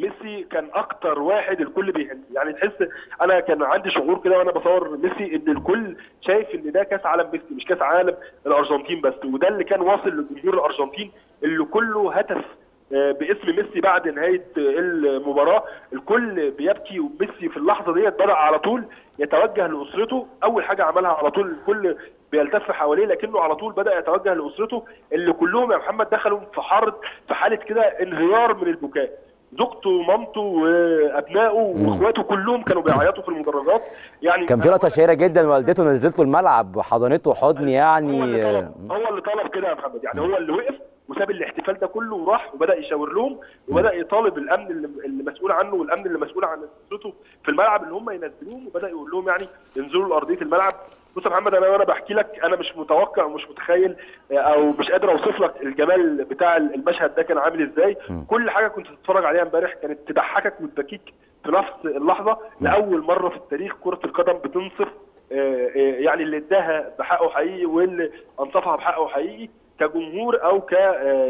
ميسي كان أكتر واحد الكل بيهني يعني تحس أنا كان عندي شعور كده وأنا بصور ميسي إن الكل شايف إن ده كأس عالم ميسي مش كأس عالم الأرجنتين بس. وده اللي كان واصل لجمهور الأرجنتين اللي كله هتف آه، باسم ميسي بعد نهاية المباراة. الكل بيبكي وميسي في اللحظة ديت بدأ على طول يتوجه لأسرته. أول حاجة عملها على طول الكل بيلتف حواليه لكنه على طول بدأ يتوجه لأسرته اللي كلهم يا محمد دخلوا في حاره في حالة كده انهيار من البكاء. زوجته ومامته وأبنائه وإخواته كلهم كانوا بيعيطوا في المدرجات. يعني كان في لقطة شهيرة جدا والدته نزلت له الملعب وحضنته حضن هو يعني. اللي آه، طلب هو اللي طلب كده يا محمد. يعني هو اللي وقف وساب الاحتفال ده كله وراح وبدأ يشاور لهم وبدأ يطالب الأمن اللي اللي مسؤول عنه والأمن اللي مسؤول عن اسرته في الملعب اللي هم ينزلوهم وبدأ يقول لهم يعني انزلوا لارضيه الملعب. بص يا محمد أنا وأنا بحكي لك أنا مش متوقع ومش متخيل آه، أو مش قادر أوصف لك الجمال بتاع المشهد ده كان عامل إزاي. كل حاجة كنت تتفرج عليها امبارح كانت تضحكك وتبكيك في نفس اللحظة. لأول مرة في التاريخ كرة القدم بتنصف آه، آه، يعني اللي اداها بحقه حقيقي واللي أنصفها بحقه حقيقي كجمهور أو ك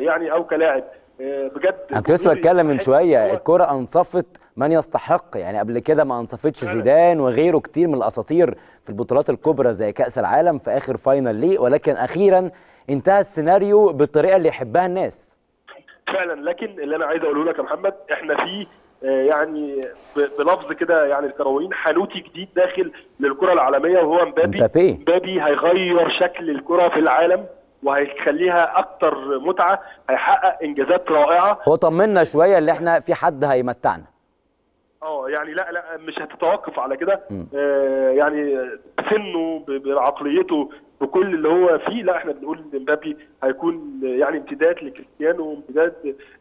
يعني أو كلاعب. بجد أنا كنت لسه بتكلم من شوية الكرة أنصفت من يستحق يعني قبل كده ما أنصفتش. زيدان وغيره كتير من الأساطير في البطولات الكبرى زي كأس العالم في آخر فاينل ليه ولكن أخيرا انتهى السيناريو بالطريقة اللي يحبها الناس فعلا لكن اللي أنا عايز أقوله لك يا محمد إحنا في آه، يعني بلفظ كده يعني الكرويين حانوتي جديد داخل للكرة العالمية وهو مبابي. مبابي هيغير شكل الكرة في العالم وهيخليها أكتر متعة هيحقق إنجازات رائعة. هو طمنا شوية اللي إحنا في حد هيمتعنا. آه يعني لا لا مش هتتوقف على كده. آه يعني بسنه ب- بعقليته بكل اللي هو فيه لا إحنا بنقول إن مبابي هيكون يعني امتداد لكريستيانو وامتداد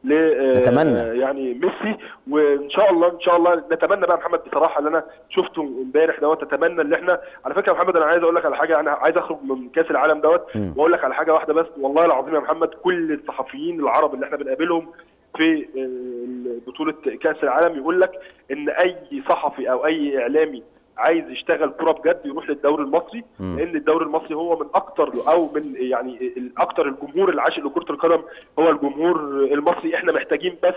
ل آه، نتمنى. يعني ميسي. وإن شاء الله إن شاء الله نتمنى بقى محمد بصراحه اللي أنا شفته إمبارح دوت. أتمنى إن إحنا على فكرة يا محمد أنا عايز أقول لك على حاجة. أنا عايز أخرج من كأس العالم دوت وأقول لك على حاجة واحدة بس. والله العظيم يا محمد كل الصحفيين العرب اللي إحنا بنقابلهم في آه، بطولة كأس العالم يقول لك إن أي صحفي أو أي إعلامي عايز يشتغل كوره بجد يروح للدوري المصري لأن الدوري المصري هو من أكتر أو من يعني أكتر الجمهور العاشق لكرة القدم هو الجمهور المصري. إحنا محتاجين بس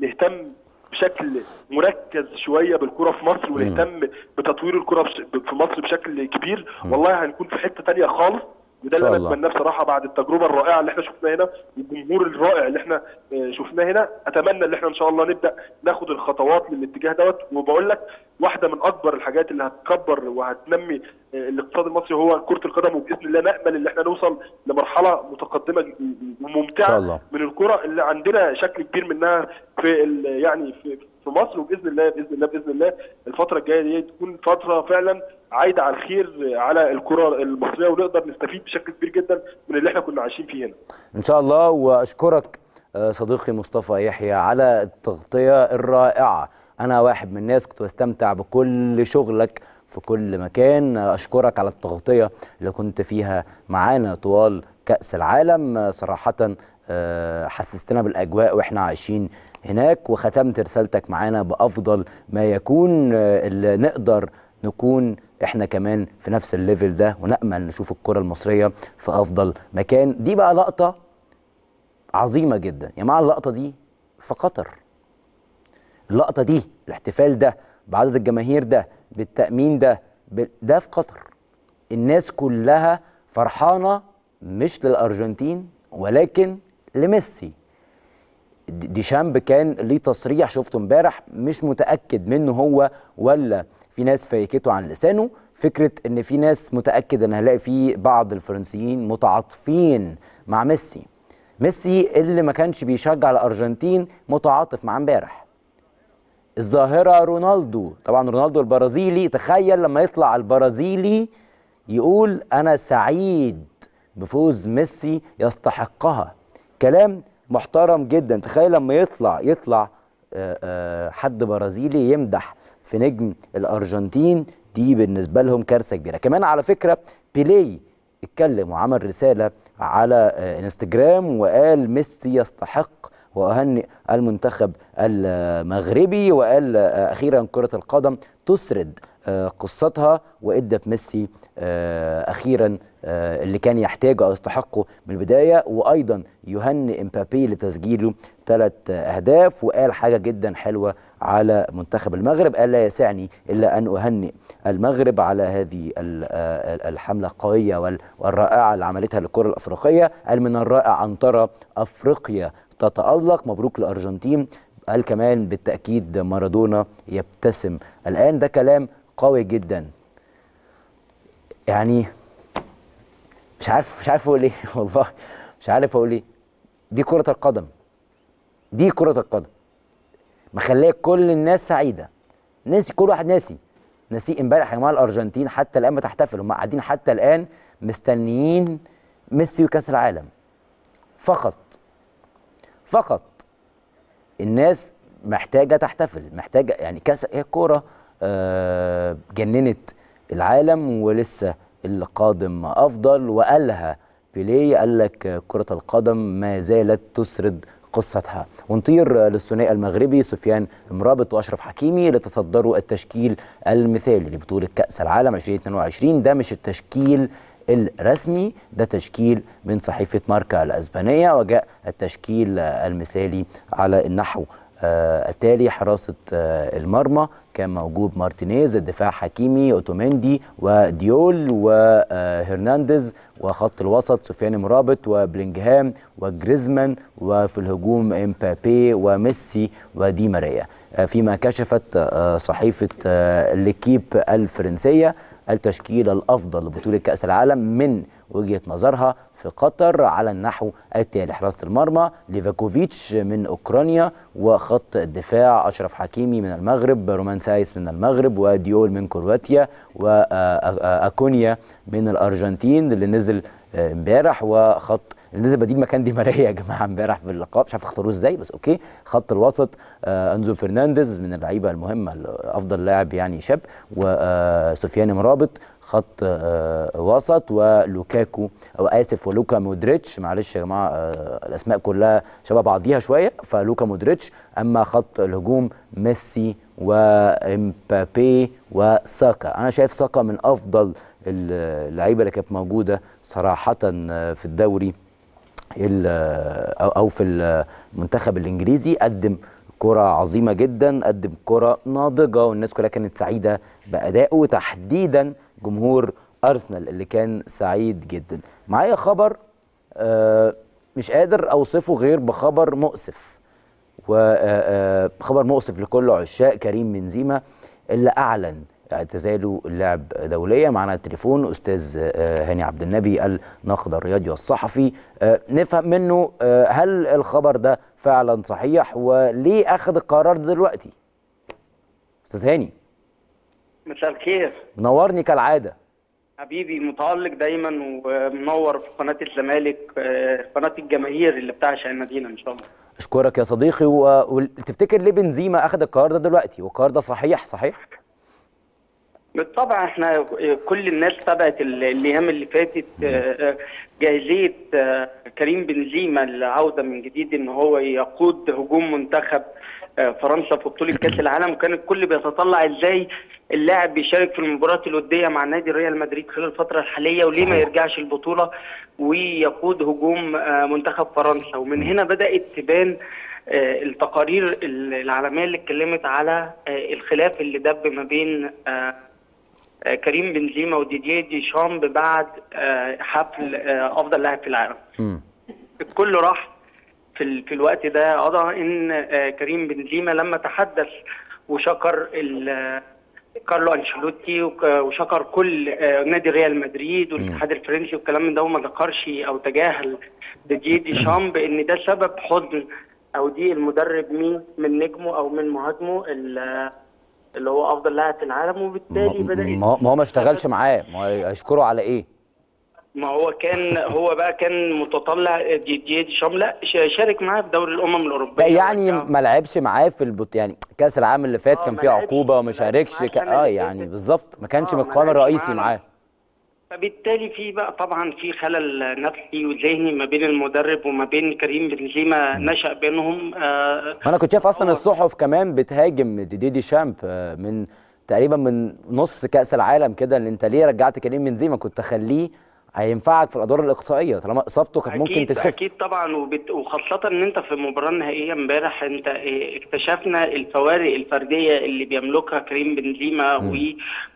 نهتم بشكل مركز شوية بالكرة في مصر ونهتم بتطوير الكرة في مصر بشكل كبير. والله هنكون في حتة تانية خالص وده اللي أنا. أتمناه بصراحة بعد التجربة الرائعة اللي إحنا شفناها هنا والجمهور الرائع اللي إحنا آه، شفناه هنا أتمنى ان إحنا إن شاء الله نبدأ ناخد الخطوات للاتجاه دوت وبقول لك واحدة من أكبر الحاجات اللي هتكبر وهتنمي آه، الاقتصاد المصري هو كرة القدم وبإذن الله نأمل إن إحنا نوصل لمرحلة متقدمة وممتعه. من الكرة اللي عندنا شكل كبير منها في يعني في في مصر وبإذن الله بإذن الله بإذن الله الفترة الجاية دي تكون فترة فعلا عايدة على الخير على الكرة المصرية ونقدر نستفيد بشكل كبير جدا من اللي إحنا كنا عايشين فيه هنا. إن شاء الله. وأشكرك آه، صديقي مصطفى يحيى على التغطية الرائعة. أنا واحد من الناس كنت بستمتع بكل شغلك في كل مكان. أشكرك على التغطية اللي كنت فيها معانا طوال كأس العالم. صراحة آه، حسستنا بالأجواء وإحنا عايشين هناك وختمت رسالتك معانا بأفضل ما يكون آه، اللي نقدر نكون إحنا كمان في نفس ال level ده ونأمل نشوف الكرة المصرية في أفضل مكان. دي بقى لقطة عظيمة جدا. يا جماعة اللقطة دي في قطر. اللقطة دي الاحتفال ده بعدد الجماهير ده بالتأمين ده ده في قطر. الناس كلها فرحانة مش للأرجنتين ولكن لميسي. ديشامب كان ليه تصريح شفته امبارح مش متأكد منه هو ولا في ناس فيكته عن لسانه. فكرة إن في ناس متأكد إن هلاقي في بعض الفرنسيين متعاطفين مع ميسي. ميسي اللي ما كانش بيشجع الأرجنتين متعاطف مع امبارح. الظاهرة رونالدو طبعا رونالدو البرازيلي تخيل لما يطلع البرازيلي يقول أنا سعيد بفوز ميسي يستحقها. كلام محترم جدا. تخيل لما يطلع يطلع آه، آه، حد برازيلي يمدح في نجم الأرجنتين دي بالنسبة لهم كارثة كبيرة. كمان على فكرة بيلي اتكلم وعمل رسالة على آه، انستجرام وقال ميسي يستحق وأهنئ المنتخب المغربي وقال أخيرا كرة القدم تسرد قصتها وإدت ميسي أخيرا آه، اللي كان يحتاجه أو يستحقه من البداية. وأيضا يهنئ إمبابي لتسجيله ثلاث أهداف وقال حاجة جدا حلوة على منتخب المغرب. قال لا يسعني إلا أن أهنئ المغرب على هذه آه، الحملة القوية وال- والرائعة اللي عملتها للكرة الأفريقية. قال من الرائع أن ترى أفريقيا تتألق. مبروك للارجنتين قال كمان بالتأكيد مارادونا يبتسم الآن. ده كلام قوي جدا. يعني مش عارف مش عارف أقول إيه والله. مش عارف أقول إيه. دي كرة القدم. دي كرة القدم. مخلية كل الناس سعيدة. ناسي كل واحد ناسي. ناسي إمبارح يا جماعة الأرجنتين حتى الآن بتحتفل. هم قاعدين حتى الآن مستنيين ميسي وكأس العالم. فقط. فقط. الناس محتاجة تحتفل. محتاجة يعني كاس هي كوره آه، جننت. العالم ولسه القادم. أفضل وقالها بيليه قال لك كرة القدم ما زالت تسرد قصتها. ونطير للثنائي المغربي سفيان مرابط وأشرف حكيمي لتصدروا التشكيل المثالي لبطولة كأس العالم 2022 ده مش التشكيل الرسمي ده تشكيل من صحيفة ماركا الأسبانية وجاء التشكيل المثالي على النحو. آه التالي حراسة آه المرمى. كان موجود مارتينيز الدفاع حكيمي اوتوميندي وديول وهرنانديز وخط الوسط سفيان مرابط وبلينجهام وجريزمان وفي الهجوم إمبابي وميسي ودي ماريا. آه فيما كشفت صحيفة ليكيب الفرنسية التشكيل الأفضل لبطولة كأس العالم من وجهة نظرها في قطر على النحو التالي حراسه المرمى ليفاكوفيتش من أوكرانيا وخط الدفاع أشرف حكيمي من المغرب رومان سايس من المغرب وديول من كرواتيا واكونيا من الأرجنتين اللي نزل امبارح وخط اللي نزل بديل مكان دي ماريا يا جماعة امبارح في اللقاء. مش عارف اختاروه إزاي بس okay. خط الوسط آه أنزو فرنانديز من اللعيبة المهمة أفضل لاعب يعني شاب وسفيان مرابط خط آه وسط ولوكاكو أو آسف ولوكا مودريتش. معلش يا جماعة آه الأسماء كلها شبه بعضيها شوية فلوكا مودريتش. أما خط الهجوم ميسي وإمبابي وساكا. أنا شايف ساكا من أفضل اللعيبة اللي كانت موجودة صراحة في الدوري. أو في المنتخب الإنجليزي قدم كرة عظيمة جدا قدم كرة ناضجة والناس كلها كانت سعيدة بأدائه تحديدا جمهور أرسنال اللي كان سعيد جدا. معايا خبر مش قادر أوصفه غير بخبر مؤسف وخبر مؤسف لكل عشاق كريم بنزيما اللي أعلن اعتزاله اللعب دوليا معنا التليفون أستاذ هاني عبد النبي الناقد الرياضي والصحفي. نفهم منه هل الخبر ده فعلا صحيح وليه أخذ القرار ده دلوقتي؟ أستاذ هاني. مساء الخير. منورني كالعادة. حبيبي متالق دايما ومنور في قناة الزمالك قناة الجماهير اللي بتعشق المدينة إن شاء الله. أشكرك يا صديقي وتفتكر ليه بنزيما أخذ القرار ده دلوقتي؟ والقرار ده صحيح صحيح؟ بالطبع إحنا كل الناس تابعت الأيام اللي فاتت جاهزيه كريم بنزيما للعوده من جديد إن هو يقود هجوم منتخب فرنسا في بطولة كأس العالم. وكان الكل بيتطلع إزاي اللاعب بيشارك في المباريات الودية مع نادي ريال مدريد خلال الفترة الحالية وليه ما يرجعش البطولة ويقود هجوم منتخب فرنسا. ومن هنا بدات تبان التقارير العالمية اللي اتكلمت على الخلاف اللي دب ما بين كريم بنزيما وديديه ديشامب بعد حفل أفضل لاعب في العالم. م. الكل راح في في الوقت ده قضى إن كريم بنزيما لما تحدث وشكر كارلو أنشيلوتي وشكر كل نادي ريال مدريد والاتحاد الفرنسي والكلام من ده وما ذكرش أو تجاهل ديديه ديشامب إن ده سبب حزن أو دي المدرب مين من نجمه أو من مهاجمه اللي هو أفضل لاعب في العالم وبالتالي بدا ما هو ما اشتغلش معاه. ما هو يشكره على إيه؟ ما هو كان هو بقى كان متطلع دي دي ديشام لا شارك معاه في دوري الأمم الأوروبية. لا يعني ما لعبش معاه في البط يعني كأس العالم اللي فات كان فيه عقوبة وما شاركش ك... آه يعني بالظبط. ما كانش من القائمه الرئيسي معاه. فبالتالي في بقى طبعا في خلل نفسي وذهني ما بين المدرب وما بين كريم بنزيما نشأ بينهم آه أنا كنت شايف أصلا الصحف كمان بتهاجم ديدي دي شامب آه من تقريبا من نص كأس العالم كده اللي أنت ليه رجعت كريم بنزيما؟ كنت تخليه هينفعك في الأدوار الإقصائية طالما اصابته كانت ممكن تخف. أكيد طبعا وبت... وخاصه إن أنت في المباراه النهائيه امبارح أنت اكتشفنا الفوارق الفردية اللي بيملكها كريم بنزيما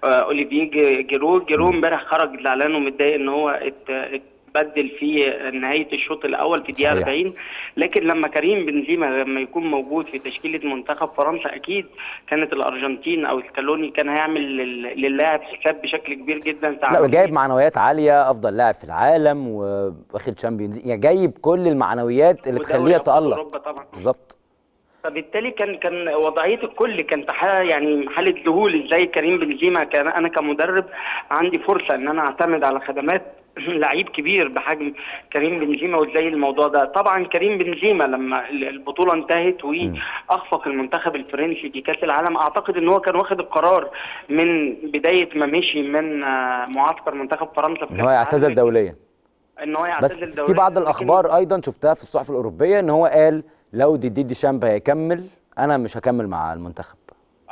واوليفيه جيرو جيرو امبارح خرج زعلان ومتضايق إن هو ات... بدل في نهاية الشوط الأول في دقيقه 40 لكن لما كريم بنزيما لما يكون موجود في تشكيلة منتخب فرنسا أكيد كانت الأرجنتين أو سكالوني كان هيعمل للاعب حساب بشكل كبير جدا لا وجايب معنويات عالية أفضل لاعب في العالم واخد Champions يعني جايب كل المعنويات اللي تخليه يتألق. بالظبط. فبالتالي كان كان وضعية الكل كانت يعني حالة ذهول إزاي كريم بنزيما كان أنا كمدرب عندي فرصة إن أنا أعتمد على خدمات لعيب كبير بحجم كريم بنزيما وازاي الموضوع ده. طبعا كريم بنزيما لما البطولة انتهت وأخفق المنتخب الفرنسي في كأس العالم أعتقد إن هو كان واخد القرار من بداية ما مشي من آه، معسكر منتخب فرنسا في إن هو يعتزل دوليا. إن هو بس يعتزل في دوليا. بعض لكن الأخبار أيضا شفتها في الصحف الأوروبية إن هو قال لو ديدي ديشامب هيكمل أنا مش هكمل مع المنتخب.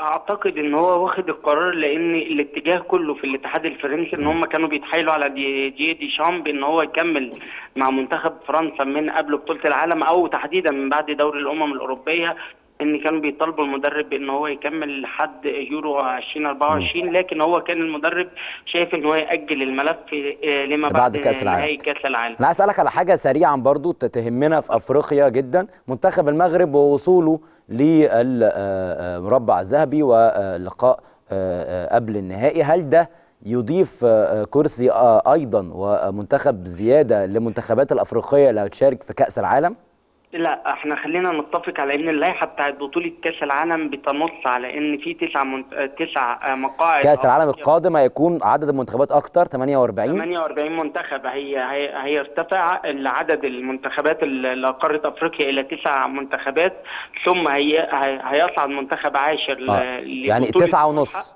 أعتقد إن هو واخد القرار لأن الاتجاه كله في الاتحاد الفرنسي إن هم كانوا بيتحايلوا على دي دي, دي شامب إن هو يكمل مع منتخب فرنسا من قبل بطولة العالم أو تحديدا من بعد دوري الأمم الأوروبية إن كانوا بيطالبوا المدرب بان هو يكمل لحد يورو 2024 لكن هو كان المدرب شايف إن هو يأجل الملف آه، لما بعد بعد, كأس العالم. نهائي كأس العالم أنا عايز أسألك على حاجة سريعا برضو تهمنا في أفريقيا جدا منتخب المغرب ووصوله للمربع الذهبي ولقاء قبل النهائي. هل ده يضيف آه، كرسي آه، أيضا ومنتخب زيادة للمنتخبات الأفريقية اللي هتشارك في كأس العالم؟ لا إحنا خلينا نتفق على إن اللائحة بتاعت بطولة كأس العالم بتنص على إن في تسع. آه، تسع آه، مقاعد كأس العالم. القادم هيكون عدد المنتخبات أكتر 48 48 منتخب هي هي هيرتفع عدد المنتخبات ال- لقارة أفريقيا إلى تسع منتخبات ثم هي هي- هيصعد منتخب عاشر ل- آه، يعني تسعة ونص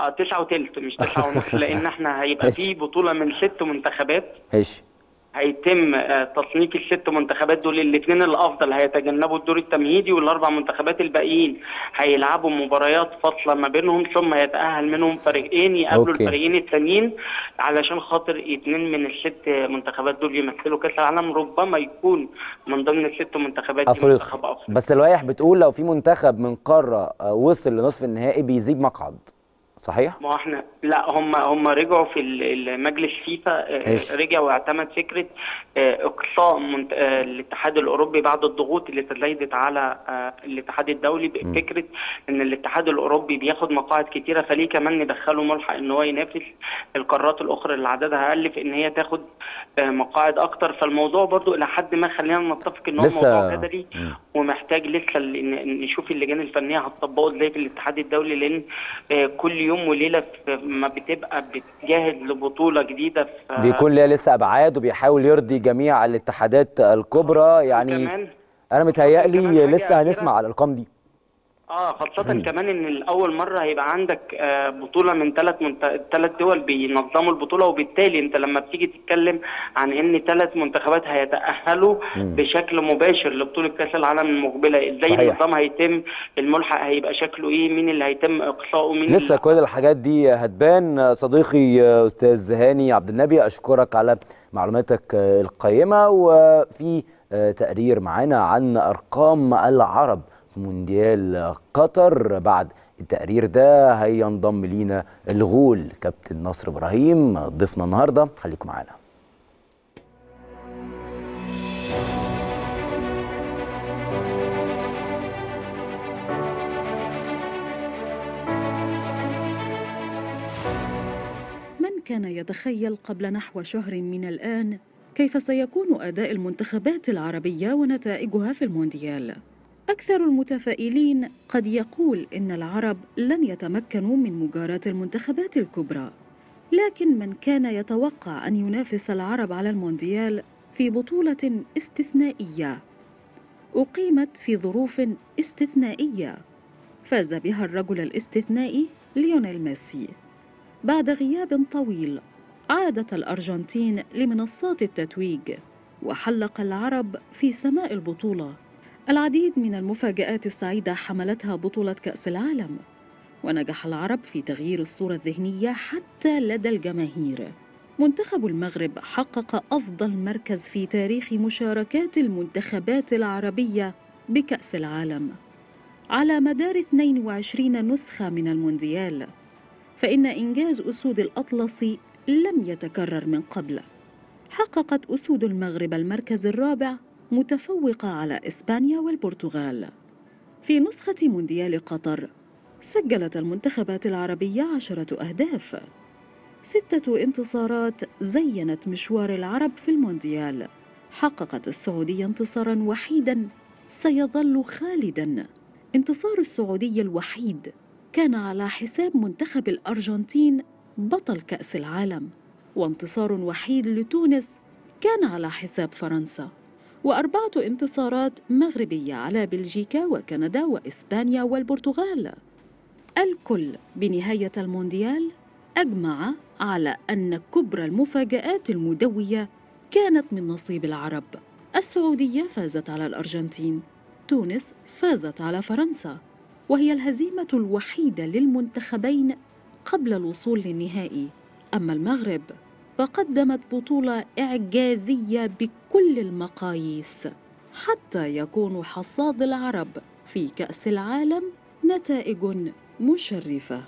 آه تسعة وتلت مش تسعة ونص لأن إحنا هيبقى. في بطولة من ست منتخبات ماشي هيتم آه، تصنيف الست منتخبات دول الاثنين الأفضل هيتجنبوا الدور التمهيدي والأربع منتخبات الباقيين. هيلعبوا مباريات فاصلة ما بينهم ثم يتاهل منهم فريقين يقابلوا. الفريقين التانيين علشان خاطر اثنين من الست منتخبات دول يمثلوا كأس العالم. ربما يكون من ضمن الست منتخبات منتخب افريقيا افريقيا بس اللوائح بتقول لو في منتخب من قارة آه، وصل لنصف النهائي بيزيد مقعد. صحيح ما إحنا لا هم هم رجعوا في ال- المجلس فيفا آه،. رجع واعتمد فكرة آه، إقصاء منت- آه، الاتحاد الأوروبي بعد الضغوط اللي تزايدت على الاتحاد الدولي بفكرة إن الاتحاد الأوروبي بياخد مقاعد كتيرة فليه كمان ندخله ملحق إن هو ينافس القارات الأخرى اللي عددها أقل في إن هي تاخد مقاعد أكتر فالموضوع برضو إلى حد ما خلينا نتفق إن هو لسه- موضوع جدلي. ومحتاج لسه نشوف اللجان الفنية هتطبقه إزاي في الاتحاد الدولي لأن كل يوم وليلة ما بتبقى بتجهز لبطولة جديدة في بيكون ليها لسه أبعاد وبيحاول يرضي جميع الاتحادات الكبرى يعني أنا متهيألي لسه. هنسمع على الأرقام دي آه خاصة كمان إن الأول مرة هيبقى عندك آه بطولة من ثلاث منت... ثلاث دول بينظموا البطولة وبالتالي أنت لما بتيجي تتكلم عن إن ثلاث منتخبات هيتأهلوا بشكل مباشر لبطولة كأس العالم المقبلة إزاي. النظام هيتم الملحق هيبقى شكله إيه مين اللي هيتم إقصائه مين لسه. كل الحاجات دي هتبان صديقي أستاذ هاني عبد النبي أشكرك على معلوماتك القيمة وفي تقرير معانا عن أرقام العرب في مونديال قطر. بعد التقرير ده هينضم لينا الغول كابتن نصر إبراهيم. ضيفنا النهارده خليكم معانا. من كان يتخيل قبل نحو شهر من الآن كيف سيكون أداء المنتخبات العربية ونتائجها في المونديال؟ أكثر المتفائلين قد يقول إن العرب لن يتمكنوا من مجاراة المنتخبات الكبرى، لكن من كان يتوقع أن ينافس العرب على المونديال في بطولة استثنائية. أقيمت في ظروف استثنائية. فاز بها الرجل الاستثنائي ليونيل ميسي. بعد غياب طويل عادت الأرجنتين لمنصات التتويج وحلق العرب في سماء البطولة. العديد من المفاجآت السعيدة حملتها بطولة كأس العالم ونجح العرب في تغيير الصورة الذهنية حتى لدى الجماهير منتخب المغرب حقق أفضل مركز في تاريخ مشاركات المنتخبات العربية بكأس العالم على مدار 22 نسخة من المونديال فإن إنجاز أسود الأطلس لم يتكرر من قبل. حققت أسود المغرب المركز الرابع متفوقة على إسبانيا والبرتغال. في نسخة مونديال قطر سجلت المنتخبات العربية عشرة أهداف. ستة انتصارات زينت مشوار العرب في المونديال. حققت السعودية انتصارا وحيدا سيظل خالدا. انتصار السعودية الوحيد كان على حساب منتخب الأرجنتين بطل كأس العالم وانتصار وحيد لتونس كان على حساب فرنسا وأربعة انتصارات مغربية على بلجيكا وكندا وإسبانيا والبرتغال. الكل بنهاية المونديال أجمع على أن كبرى المفاجآت المدوية كانت من نصيب العرب. السعودية فازت على الأرجنتين تونس فازت على فرنسا وهي الهزيمة الوحيدة للمنتخبين قبل الوصول للنهائي. أما المغرب فقدمت بطولة إعجازية بكل المقاييس حتى يكون حصاد العرب في كأس العالم نتائج مشرفة.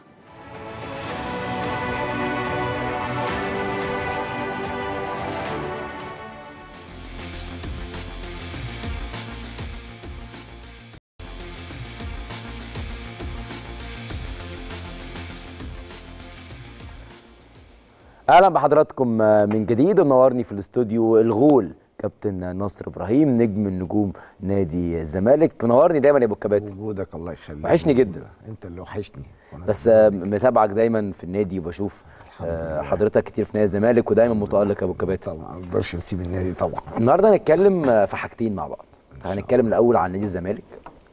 أهلا بحضراتكم من جديد ومنورني في الاستوديو الغول. كابتن نصر إبراهيم نجم النجوم نادي الزمالك. منورني دايما يا أبو الكباتن. وجودك الله يخليك. وحشني جدا. أنت اللي وحشني. بس. متابعك دايما في النادي وبشوف آه،. حضرتك كتير في نادي الزمالك ودايما متألق يا أبو الكباتن. طبعا. ما نقدرش نسيب النادي طبعا. النهارده هنتكلم في حاجتين مع بعض. هنتكلم الأول عن نادي الزمالك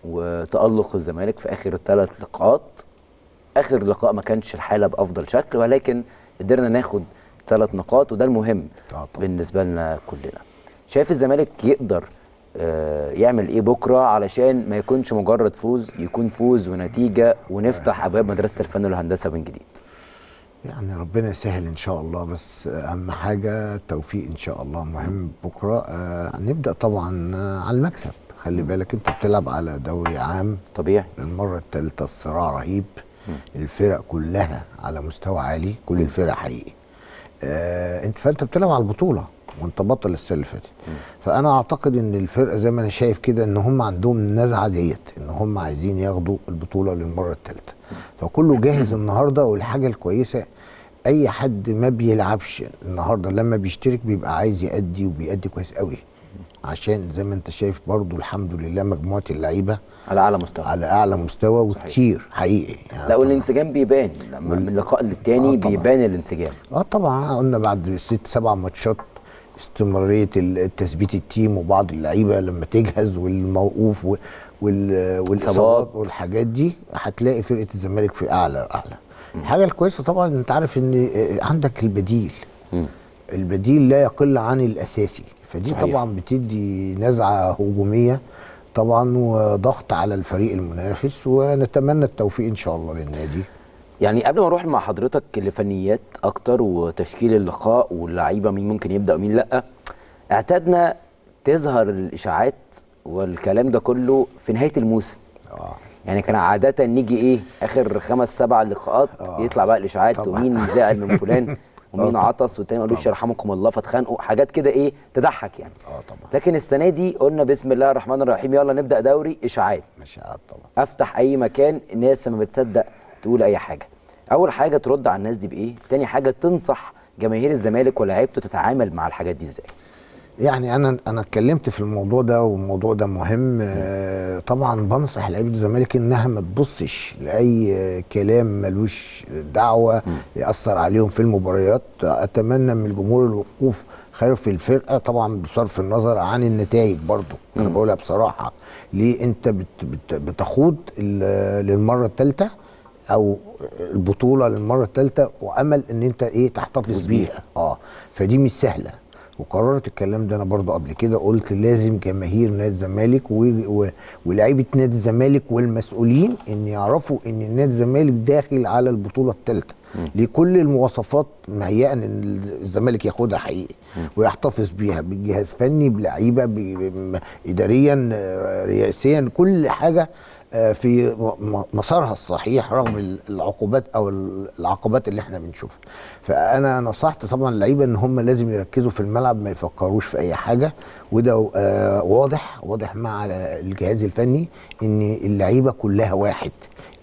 وتألق الزمالك في آخر ثلاث لقاءات. آخر لقاء ما كانش الحالة بأفضل شكل ولكن قدرنا ناخد ثلاث نقاط وده المهم آه. بالنسبة لنا كلنا. شايف الزمالك يقدر آه، يعمل إيه بكرة علشان ما يكونش مجرد فوز يكون فوز ونتيجة ونفتح أبواب مدرسة الفن والهندسة من جديد؟ يعني ربنا يسهل إن شاء الله بس أهم حاجة التوفيق إن شاء الله مهم بكرة. آه نبدأ طبعا آه، على المكسب. خلي بالك أنت بتلعب على دوري عام. طبيعي. للمرة الثالثه الصراع رهيب. الفرق كلها على مستوى عالي كل الفرق حقيقي. آه أنت فأنت بتلعب على البطولة. وانت بطل السنة اللي فاتت. فأنا أعتقد إن الفرقة زي ما أنا شايف كده إن هم عندهم النزعة ديت إن هم عايزين ياخدوا البطولة للمرة الثالثه فكله جاهز النهارده والحاجة الكويسة أي حد ما بيلعبش النهارده لما بيشترك بيبقى عايز يأدي وبيأدي كويس قوي. عشان زي ما أنت شايف برضو الحمد لله مجموعة اللعيبة على أعلى مستوى. على أعلى مستوى. وكتير حقيقي. يعني لا. والانسجام بيبان. لما من لقاء للتاني آه. بيبان الانسجام. آه طبعا. قلنا بعد ست سبع ماتشات استمراريه ال- تثبيت التيم وبعض اللعيبة لما تجهز والموقوف والإصابات. والحاجات دي هتلاقي فرقة الزمالك في أعلى أعلى الحاجة الكويسة طبعا أنت عارف إن آه، عندك البديل. البديل لا يقل عن الأساسي فدي صحيح. طبعا بتدي نزعة هجومية طبعا وضغط على الفريق المنافس ونتمنى التوفيق إن شاء الله للنادي يعني قبل ما أروح مع حضرتك لفنيات أكتر وتشكيل اللقاء واللعيبة مين ممكن يبدأ ومين لأ اعتدنا تظهر الإشاعات والكلام ده كله في نهاية الموسم. آه. يعني كان عادة نيجي إيه آخر خمس سبع لقاءات آه. يطلع بقى الإشاعات. ومين زعل من فلان ومين طبعا. عطس والتاني قالوش يرحمكم الله فاتخانقوا حاجات كده إيه تضحك يعني. آه طبعا. لكن السنة دي قلنا بسم الله الرحمن الرحيم يلا نبدأ دوري إشاعات. مشاعر طبعا. أفتح أي مكان الناس ما بتصدق تقول أي حاجة. أول حاجة ترد على الناس دي بإيه؟ تاني حاجة تنصح جماهير الزمالك ولاعيبته تتعامل مع الحاجات دي إزاي؟ يعني أنا أنا اتكلمت في الموضوع ده والموضوع ده مهم. آه، طبعا بنصح لعيبة الزمالك إنها ما تبصش لأي كلام ملوش دعوة يأثر عليهم في المباريات. أتمنى من الجمهور الوقوف خلف الفرقة طبعا بصرف النظر عن النتائج برضو. أنا. بقولها بصراحة. ليه أنت بت بت بتخوض للمرة الثالثه أو البطولة للمرة الثالثه وأمل إن أنت إيه تحتفظ بيها. آه فدي مش سهلة. وقررت الكلام ده أنا برضو قبل كده قلت لازم جماهير نادي الزمالك و... و... ولاعيبة نادي الزمالك والمسؤولين إن يعرفوا إن نادي الزمالك داخل على البطولة الثالثه لكل المواصفات مهيئه إن الزمالك ياخدها حقيقي ويحتفظ بيها بجهاز فني بلعيبة ب... اداريا آه، رئاسيا كل حاجة في م- م- مسارها الصحيح رغم ال- العقوبات أو ال- العقبات اللي إحنا بنشوفها. فأنا نصحت طبعا اللعيبه إن هم لازم يركزوا في الملعب ما يفكروش في أي حاجة. وده آه، واضح واضح مع الجهاز الفني إن اللعيبة كلها واحد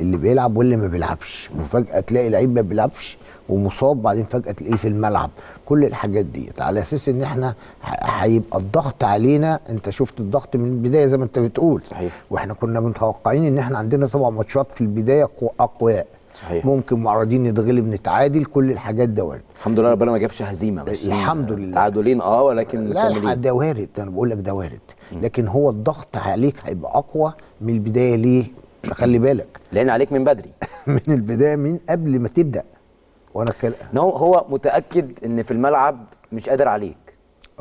اللي بيلعب واللي ما بيلعبش. وفجاه تلاقي لعيب ما بيلعبش ومصاب بعدين فجأة تلاقيه في الملعب. كل الحاجات دي على أساس إن إحنا هيبقى الضغط علينا. أنت شفت الضغط من البداية زي ما أنت بتقول. صحيح. وإحنا كنا متوقعين إن إحنا عندنا سبع ماتشات في البداية قو- أقوياء. صحيح. ممكن معرضين نتغلب نتعادل كل الحاجات ده وارد الحمد لله ربنا ما جابش هزيمة ماشيين الحمد لله. تعادلين آه ولكن لا ده وارد. أنا بقول لك ده وارد. لكن هو الضغط عليك هيبقى أقوى من البداية ليه؟ خلي بالك. لأن عليك من بدري. من البداية من قبل ما تبدأ. وأنا كل... هو هو متأكد إن في الملعب مش قادر عليك.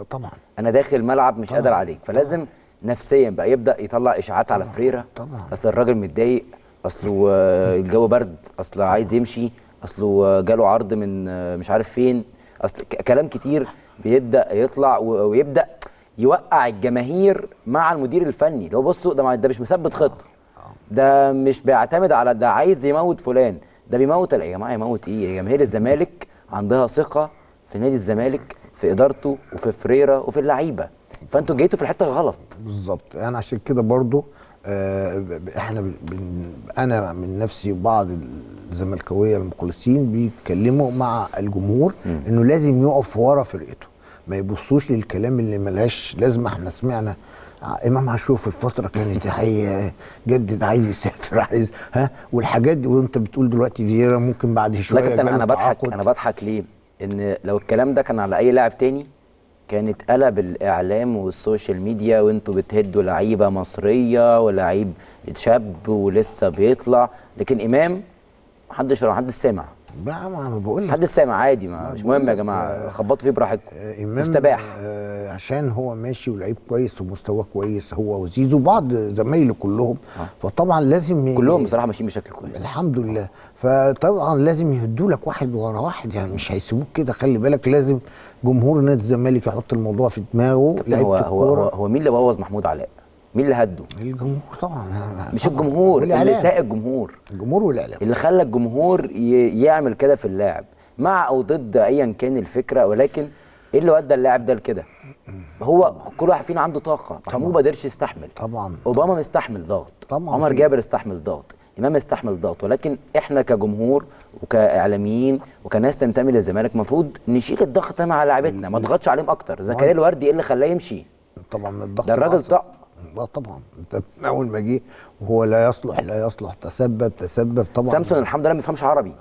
طبعا. أنا داخل الملعب مش طبعاً. قادر عليك. فلازم نفسيا بقى يبدأ يطلع إشاعات على فريرة. طبعاً. أصل الراجل متضايق. أصله آه، الجو برد. اصله عايز يمشي. أصله آه، جاله عرض من آه، مش عارف فين. أصل كلام كتير بيبدأ يطلع ويبدأ يوقع الجماهير مع المدير الفني. هو بصوا ده ده مش مثبت خطة. ده مش بيعتمد على ده عايز يموت فلان. ده بيموت يا جماعة يموت إيه؟ يا جماهير الزمالك عندها ثقة في نادي الزمالك في إدارته وفي فريرة وفي اللعيبة. فأنتوا جيتوا في الحتة غلط. بالظبط. أنا عشان كده برضو آه إحنا بن أنا من نفسي وبعض الزملكاوية المخلصين بيتكلموا مع الجمهور إنه لازم يقف ورا فرقته. ما يبصوش للكلام اللي ملهاش لازمة. إحنا سمعنا إمام عاشور في الفترة كانت هيجدد عايز يسافر عايز ها؟ والحاجات دي وأنت بتقول دلوقتي فييرا ممكن بعد شوية لا كابتن أنا بضحك. أنا بضحك ليه؟ إن لو الكلام ده كان على أي لاعب تاني كانت قلب الإعلام والسوشيال ميديا وأنتوا بتهدوا لعيبة مصرية ولعيب شاب ولسه بيطلع. لكن إمام محدش محدش سامع. بقى ما بقول لك. محدش سامع؟ عادي ما مش مهم يا جماعة لك، خبطوا فيه براحتكم. آه، مستباح. آه عشان هو ماشي ولعيب كويس ومستواه كويس هو وزيزو بعض زمايله كلهم فطبعا لازم كلهم بصراحة ماشيين بشكل كويس. الحمد لله. فطبعا لازم يهدوا لك واحد ورا واحد يعني مش هيسيبوك كده. خلي بالك لازم جمهور نادي الزمالك يحط الموضوع في دماغه هو هو هو, هو مين اللي بوظ محمود علاء؟ مين اللي هده؟ الجمهور طبعا. مش طبعاً. الجمهور اللي. ساق الجمهور. الجمهور والإعلام. اللي خلى الجمهور ي- يعمل كده في اللاعب مع أو ضد ايا كان الفكرة ولكن إيه اللي ودى اللاعب ده لكده؟ هو كل واحد فينا عنده طاقة. محمود ما قدرش يستحمل. طبعا. أوباما مستحمل ضغط. طبعاً. عمر جابر استحمل ضغط. إمام استحمل ضغط. ولكن إحنا كجمهور وكإعلاميين وكناس تنتمي للزمالك المفروض نشيل الضغط ده مع لاعبتنا ما نضغطش عليهم أكتر. زكريا الوردي إيه اللي خلاه يمشي؟ طبعا الضغط ده الراجل. طق. لا طبعا. انت من أول ما جه وهو لا يصلح لا يصلح. تسبب تسبب طبعا. سامسون الحمد لله ما بيفهمش عربي.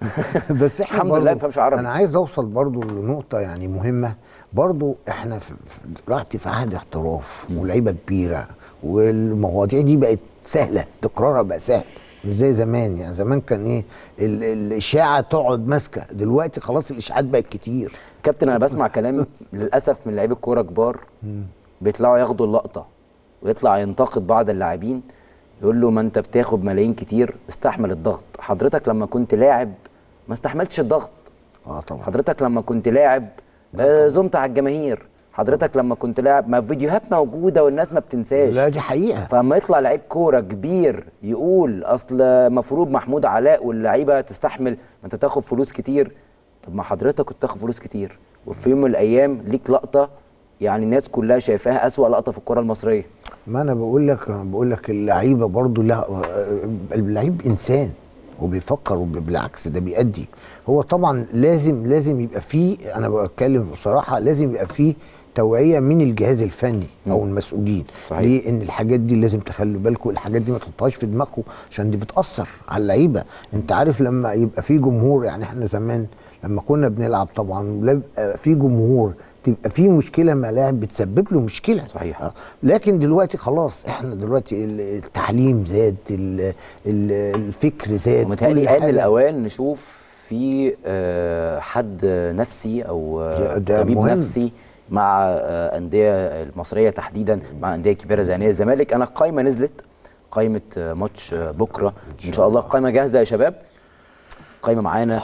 بس إحنا الحمد لله ما بيفهمش عربي. أنا عايز أوصل برضو لنقطة يعني مهمة. برضو إحنا في في- دلوقتي في عهد احتراف ولعيبة كبيرة والمواضيع دي بقت سهلة تكرارها بقى سهل. مش زي زمان. يعني زمان كان إيه؟ ال- الإشاعة تقعد ماسكة. دلوقتي خلاص الإشاعات بقت كتير. كابتن أنا بسمع كلام للأسف من لعيبة كورة كبار بيطلعوا ياخدوا اللقطة. ويطلع ينتقد بعض اللاعبين يقول له ما انت بتاخد ملايين كتير استحمل الضغط. حضرتك لما كنت لاعب ما استحملتش الضغط. آه طبعا. حضرتك لما كنت لاعب آه، زمت على الجماهير. حضرتك لما كنت لاعب ما فيديوهات موجودة والناس ما بتنساش. لا دي حقيقة. فاما يطلع لعيب كورة كبير يقول أصل مفروض محمود علاء واللعيبة تستحمل ما انت تاخد فلوس كتير. طب ما حضرتك كنت تاخد فلوس كتير. وفي يوم من الأيام ليك لقطة يعني الناس كلها شايفاها أسوأ لقطة في الكرة المصرية. ما أنا بقول لك بقول لك اللعيبة برضو لا اللعيب إنسان وبيفكر وبالعكس ده بيأدي. هو طبعا لازم لازم يبقى فيه أنا بتكلم بصراحة لازم يبقى فيه توعية من الجهاز الفني أو المسؤولين. صحيح. ليه؟ إن الحاجات دي لازم تخلوا بالكم الحاجات دي ما تحطهاش في دماغكم عشان دي بتأثر على اللعيبة. أنت عارف لما يبقى في جمهور يعني إحنا زمان لما كنا بنلعب طبعا في جمهور تبقى في مشكلة مع لاعب بتسبب له مشكلة صحيح. آه. لكن دلوقتي خلاص إحنا دلوقتي ال- التعليم زاد ال- ال- الفكر زاد ومتهيألي آن حاجة. الأوان نشوف في آه، حد نفسي أو آه، طبيب مهم. نفسي مع أندية المصرية تحديدا مع أندية كبيرة زي نادي الزمالك أنا القايمة نزلت قايمة آه، ماتش بكرة إن شاء الله القايمة جاهزة يا شباب قايمة معانا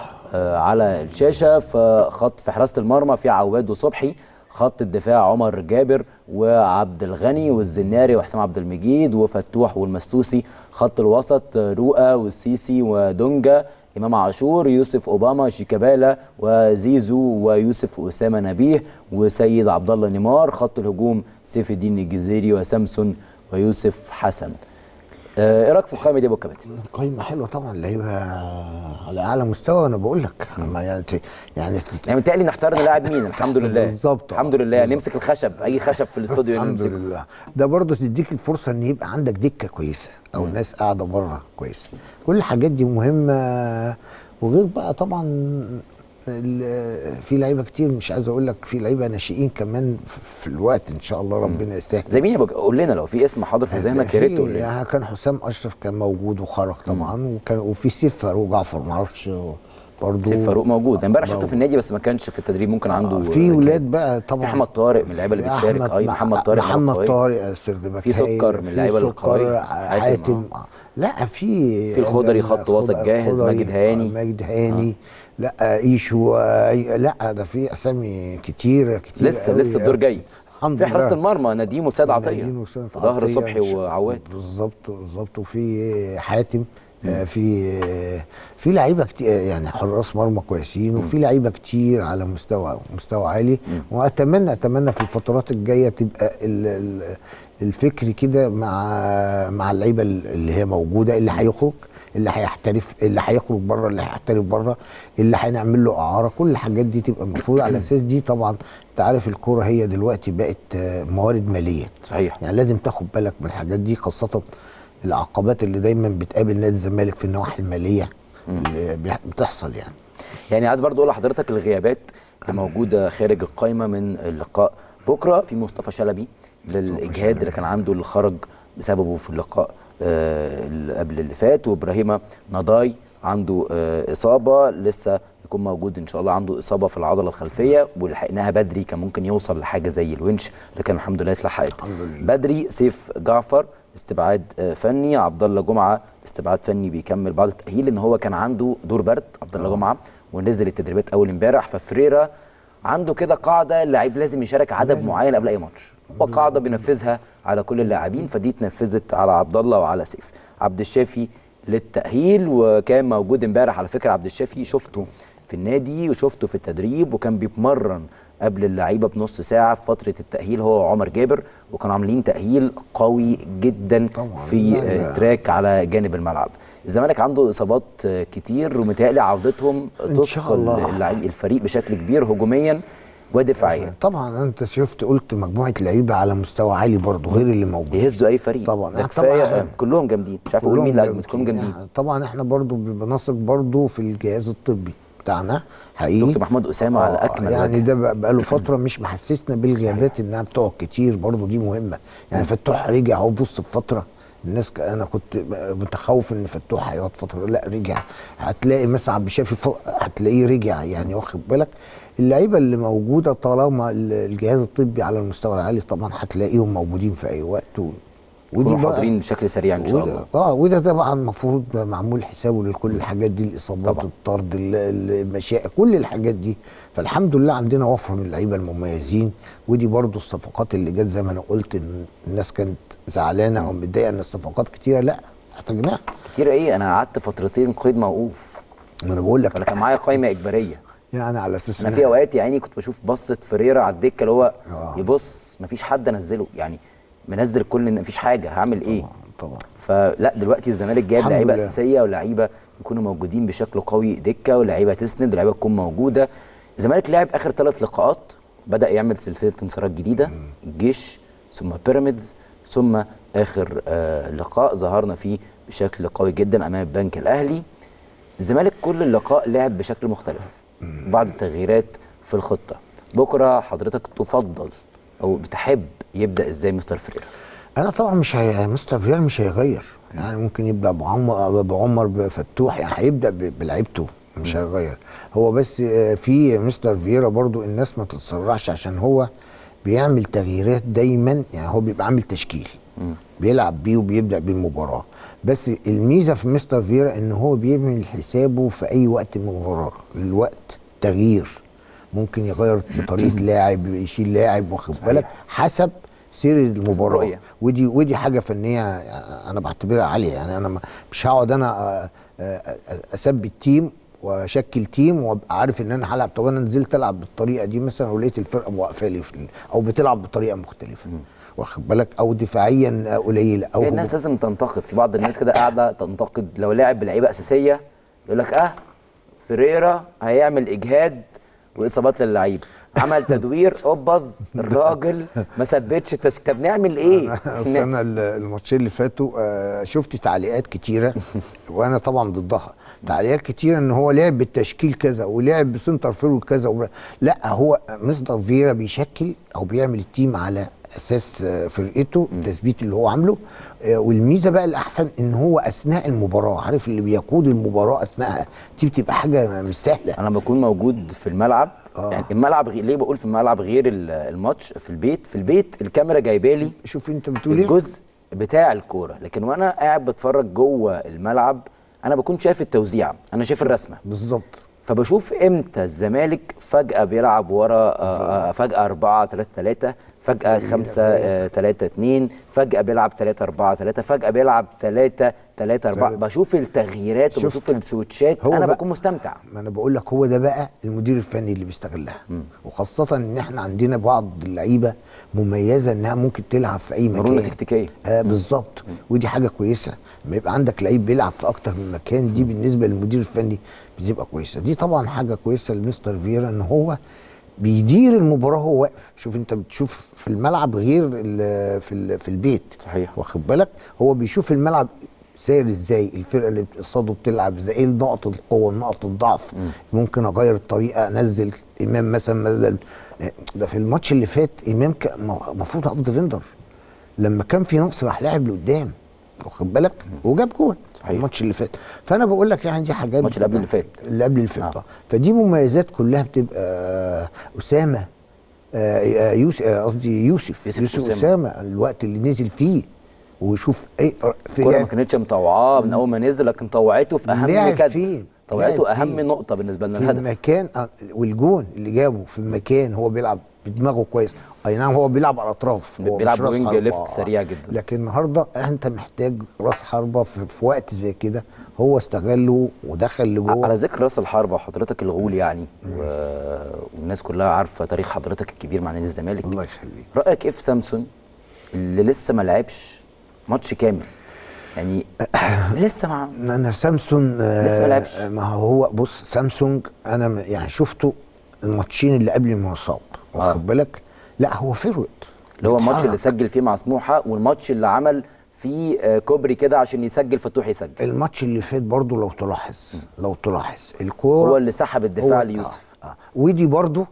على الشاشة في خط في حراسة المرمى في عواد وصبحي خط الدفاع عمر جابر وعبد الغني والزناري وحسام عبد المجيد وفتوح والمستوسي خط الوسط آه، رؤى والسيسي ودونجا إمام عاشور يوسف أوباما شيكابالا وزيزو ويوسف أسامة نبيه وسيد عبد الله نيمار خط الهجوم سيف الدين الجزيري وسامسون ويوسف حسن. آه، إيه رأيك في القائمه دي يا ابو الكباتن قايمه حلوة طبعا لعيبه على أعلى مستوى أنا بقول لك. يعني يعني يعني متهيألي نحتار نلاعب مين؟ الحمد لله. بالظبط. الحمد لله. نمسك الخشب. أي خشب في الاستوديو الحمد نمسكه. لله. ده برضه تديك الفرصة إن يبقى عندك دكة كويسة أو ناس قاعدة بره كويسة. كل الحاجات دي مهمة. وغير بقى طبعا في لعيبة كتير مش عايز أقول لك في لعيبة ناشئين كمان في الوقت إن شاء الله ربنا يستاهل. زي مين قول لنا لو في اسم حاضر في ذهنك يا ريت تقول في- لنا يعني كان حسام أشرف كان موجود وخرج طبعا وكان وفي سيف فاروق جعفر ما أعرفش برضه سيف فاروق موجود. أنا امبارح شفته في النادي بس ما كانش في التدريب ممكن عنده في ولاد بقى طبعا. محمد طارق من اللعيبة اللي بتشارك. أي محمد طارق محمد. طارق. السردباكي في سكر من. حاتم، حاتم آه. لا في في الخضري خط وسط جاهز، ماجد هاني. آه، ماجد هاني. لا إيشو آه، لا ده في أسامي كتير كتير لسه لسه الدور جاي. الحمد في حراسة. المرمى نديم وسيد عطية. نادين وسام في ظهر صبحي وعواد. بالظبط بالظبط. وفي حاتم. آه، في آه، في لعيبة كتير يعني حراس مرمى كويسين وفي لعيبة كتير على مستوى مستوى عالي. وأتمنى أتمنى في الفترات الجاية تبقى ال- ال- الفكر كده مع مع اللعيبة اللي هي موجودة اللي هيخرج اللي هيحترف اللي هيخرج بره اللي هيحترف بره اللي هنعمل له إعارة. كل الحاجات دي تبقى المفروض. على أساس دي طبعا أنت عارف الكورة هي دلوقتي بقت آه، موارد مالية. صحيح. يعني لازم تاخد بالك من الحاجات دي خاصة العقبات اللي دايما بتقابل نادي الزمالك في النواحي المالية اللي بتحصل يعني. يعني عايز برضو أقول لحضرتك الغيابات اللي موجودة خارج القايمة من اللقاء. بكرة في مصطفى شلبي للإجهاد اللي كان عنده اللي خرج بسببه في اللقاء آه، اللي قبل اللي فات. وإبراهيم نضاي عنده آه، إصابة. لسه يكون موجود إن شاء الله عنده إصابة في العضلة الخلفية ولحقناها بدري. كان ممكن يوصل لحاجة زي الونش لكن الحمد لله اتلحقت. بدري سيف جعفر استبعاد آه، فني. عبد الله جمعة استبعاد فني بيكمل بعد التأهيل إن هو كان عنده دور برد عبد الله جمعة ونزل التدريبات أول امبارح. ففريرا عنده كده قاعدة اللاعب لازم يشارك عدد معين قبل أي ماتش. هو قاعدة بينفذها على كل اللاعبين فدي اتنفذت على عبد الله وعلى سيف. عبد الشافي للتأهيل وكان موجود امبارح على فكرة عبد الشافي. شفته في النادي وشفته في التدريب وكان بيتمرن قبل اللعيبة بنص ساعة في فترة التأهيل هو وعمر جابر وكانوا عاملين تأهيل قوي جدا طبعاً. في لا، آه، لا. تراك على جانب الملعب الزمالك عنده إصابات آه، كتير ومتهيألي عودتهم تثقل. اللعيب- الفريق بشكل كبير هجوميا ودفاعيا طبعا أنت شفت قلت مجموعة لعيبة على مستوى عالي برضه غير اللي موجود يهزوا أي فريق طبعاً. آه، كفاية طبعاً. آه، كلهم جامدين مش عارف أقول مين اللي كلهم جامدين يعني طبعا إحنا برضه بنثق برضه في الجهاز الطبي بتاعنا حقيقي. دكتور محمود أسامة على آه، أكمل يعني. ده بقى بقاله فترة مش محسسنا بالغيابات إنها بتقعد كتير برضو دي مهمة. يعني فتوح رجع اهو بص في فترة الناس ك- أنا كنت متخوف إن فتوح هيقعد فترة. لا رجع. هتلاقي مثلا عبد الشافي ف- هتلاقيه رجع. يعني واخد بالك؟ اللعيبة اللي موجودة طالما ال- الجهاز الطبي على المستوى العالي طبعا هتلاقيهم موجودين في أي وقت و... بقى- حاضرين بشكل سريع إن شاء الله. آه وده طبعا المفروض معمول حسابه لكل الحاجات دي الإصابات طبعاً. الطرد ال- ال- المشاكل كل الحاجات دي. فالحمد لله عندنا وفره من اللعيبة المميزين. ودي برضو الصفقات اللي جت زي ما أنا قلت إن الناس كانت زعلانة أو متضايقة إن الصفقات كتيرة لأ احتاجناها. كتير إيه؟ أنا قعدت فترتين قيد موقوف. ما أنا بقول لك. كان معايا قايمه إجبارية. يعني على أساس أنا في أوقات يا عيني كنت بشوف بصة فريرا على الدكة اللي هو آه. يبص مفيش حد أنزله. يعني منزل كل إن مفيش حاجة هعمل إيه؟ طبعا طبعا. فلا دلوقتي الزمالك جايب لعيبة. أساسية ولاعيبه يكونوا موجودين بشكل قوي دكة ولاعيبه تسند ولاعيبه تكون موجودة. الزمالك لعب آخر ثلاث لقاءات بدأ يعمل سلسلة انتصارات جديدة الجيش ثم بيراميدز ثم آخر آه لقاء ظهرنا فيه بشكل قوي جدا أمام البنك الأهلي. الزمالك كل اللقاء لعب بشكل مختلف بعض التغييرات في الخطة. بكرة حضرتك تفضل أو بتحب يبدأ إزاي مستر فريرا أنا طبعا مش هي... مستر فيرا مش هيغير. يعني ممكن يبدأ بعمر بعمر بفتوح يعني هيبدأ بلعيبته مش هيغير. هو بس آه، في مستر فيرا برضو الناس ما تتسرعش عشان هو بيعمل تغييرات دايما يعني هو بيبقى عامل تشكيل. بيلعب بيه وبيبدأ بالمباراة. بس الميزة في مستر فيرا إن هو بيعمل حسابه في أي وقت من المباراه الوقت تغيير. ممكن يغير طريقة لاعب يشيل لاعب واخد بالك؟ حسب سير المباراة. ودي ودي حاجة فنية أنا بعتبرها عالية. يعني أنا مش هقعد أنا آه، آه، آه، اثبت تيم وأشكل تيم وأبقى عارف إن أنا هلعب. طب أنا نزلت ألعب بالطريقة دي مثلا ولقيت الفرقة واقفة لي أو بتلعب بطريقة مختلفة. واخد بالك؟ أو دفاعيا قليله أو في الناس لازم تنتقد. في بعض الناس كده قاعدة تنتقد. لو لاعب بلعيبة أساسية يقول لك آه فريرا هيعمل إجهاد وإصابات للعيب عمل تدوير oops الراجل ما ثبتش تس... طب نعمل إيه؟ أصل أنا ال- الماتشين اللي فاتوا آه، شفت تعليقات كتيرة وأنا طبعا ضدها تعليقات كتيرة إن هو لعب بالتشكيل كذا ولعب ب center forward كذا وب... لا هو مستر فريرا بيشكل أو بيعمل ال team على أساس فرقته التثبيت اللي هو عامله. آه، والميزة بقى الأحسن إن هو أثناء المباراة عارف اللي بيقود المباراة اثناءها دي بتبقى حاجة مش سهلة. أنا بكون موجود في الملعب. آه. يعني الملعب غير ليه بقول في الملعب غير ال- الماتش؟ في البيت. في البيت الكاميرا جايبة لي شوف أنت بتقول إيه؟ الجزء بتاع الكورة. لكن وأنا قاعد بتفرج جوه الملعب أنا بكون شايف التوزيع. أنا شايف الرسمة. بالظبط. فبشوف إمتى الزمالك فجأة بيلعب ورا آه، آه، فجأة 4 3 3 فجأة 5 3 2 فجأة بيلعب 3 4 3 فجأة بيلعب 3 3 4 تلاتة. بشوف التغييرات؟ وبشوف السويتشات أنا بكون مستمتع. ما أنا بقول لك هو ده بقى المدير الفني اللي بيستغلها. وخاصة إن إحنا عندنا بعض اللعيبة مميزة إنها ممكن تلعب في أي مكان. تكتيكية. آه بالظبط. ودي حاجة كويسة. لما يبقى عندك لعيب بيلعب في أكتر من مكان دي بالنسبة للمدير الفني بتبقى كويسة. دي طبعا حاجة كويسة لمستر فيرا إن هو بيدير المباراة وهو واقف. شوف انت بتشوف في الملعب غير في ال- في البيت. صحيح. واخد بالك؟ هو بيشوف الملعب سير إزاي الفرقة اللي قصاده بتلعب إزاي إيه نقط القوة نقط الضعف. ممكن اغير الطريقة انزل امام مثلا بدل ده في الماتش اللي فات امام المفروض half defender. لما كان في نقص راح لاعب لقدام. واخد بالك وجاب جول. الماتش اللي فات فأنا بقول لك يعني دي حاجات الماتش اللي قبل اللي فات. اللي قبل اللي فات آه. آه. فدي مميزات كلها بتبقى آه، أسامة آه، آه، يوسف آه، قصدي يوسف يوسف يوسف, أسامة. أسامة الوقت اللي نزل فيه ويشوف إيه في الكوره ما كانتش مطوعاه من أول ما نزل لكن طوعته في أهم كده فين؟ لعب أهم؟ نقطة بالنسبة لنا في الهدف. المكان آه، والجون اللي جابه في المكان هو بيلعب بدماغه كويس. أي نعم هو بيلعب على الاطراف بيلعب wing. left سريع جدا. لكن النهارده أنت محتاج راس حربة في, في وقت زي كده. هو استغله ودخل لجوه. على ذكر راس الحربة حضرتك الغول يعني و... والناس كلها عارفة تاريخ حضرتك الكبير مع نادي الزمالك. الله يخليك. رأيك إيه في سامسون اللي لسه ما لعبش ماتش كامل؟ يعني لسه مع أنا سامسون آه، لسه ما لعبش. ما هو بص سامسون أنا يعني شفته الماتشين اللي قبل ما يصاب آه. واخد بالك لا هو فيرويد اللي هو الماتش اللي. سجل فيه مع سموحه والماتش اللي عمل فيه آه، كوبري كده عشان يسجل فتوح يسجل الماتش اللي فات برضو لو تلاحظ لو تلاحظ الكورة هو اللي سحب الدفاع هو- ليوسف آه. آه. ودي برضو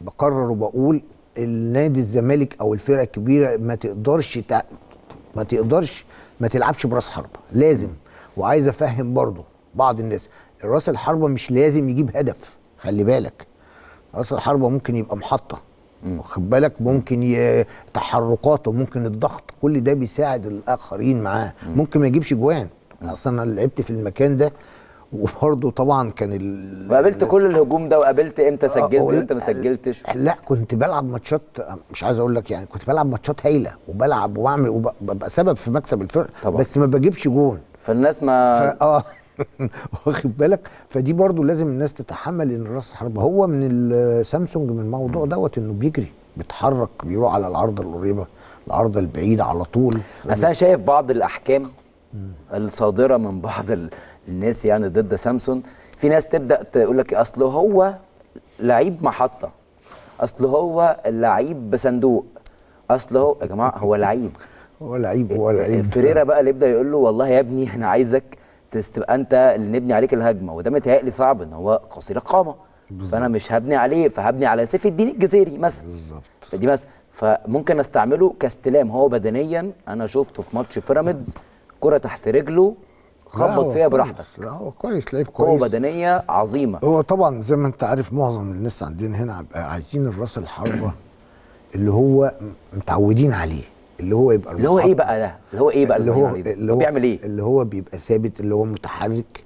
بقرر وبقول النادي الزمالك أو الفرقة الكبيرة ما تقدرش تع... ما تقدرش ما تلعبش براس حربه لازم. وعايز أفهم برضو بعض الناس رأس الحربه مش لازم يجيب هدف خلي بالك. رأس الحربه ممكن يبقى محطة. واخد بالك؟ ممكن ي... تحركاته ممكن الضغط كل ده بيساعد الآخرين معاه. ممكن ما يجيبش جوان. أصلا أنا لعبت في المكان ده وبرضه طبعا كان ال... وقابلت كل الهجوم ده وقابلت إمتى سجلت آه، وامتى ما سجلتش؟ لا كنت بلعب ماتشات مش عايز أقول لك يعني كنت بلعب ماتشات هايلة وبلعب وبعمل وببقى سبب في مكسب الفرقه طبعا. بس ما بجيبش جون. فالناس ما فا آه. واخد بالك؟ فدي برضو لازم الناس تتحمل إن راس الحربة هو من السامسونج من الموضوع دوت إنه بيجري بيتحرك بيروح على العارضه القريبة العارضه البعيده على طول. أنا شايف بعض الأحكام الصادرة من بعض ال- الناس يعني ضد سامسون. في ناس تبدأ تقول لك أصل هو لعيب محطة. أصل هو لعيب بصندوق. أصل هو يا جماعة هو لعيب. هو لعيب هو لعيب. فريرا بقى اللي يبدأ يقول له والله يا ابني أنا عايزك تبقى أنت اللي نبني عليك الهجمة. وده متهيألي صعب إن هو قصير القامه فأنا مش هبني عليه فهبني على سيف الدين الجزيري مثلا. بالظبط. فدي مثلا فممكن أستعمله كاستلام. هو بدنيا أنا شفته في ماتش بيراميدز. كرة تحت رجله. خبط فيها. براحتك. لا هو كويس لعيب كويس. بدنية عظيمة. هو طبعا زي ما انت عارف معظم الناس عندنا هنا عايزين الراس الحربة اللي هو متعودين عليه اللي هو يبقى اللي هو إيه. بقى ده؟ اللي هو إيه بقى اللي اللي هو هو اللي هو بيعمل إيه؟ اللي هو بيبقى ثابت اللي هو متحرك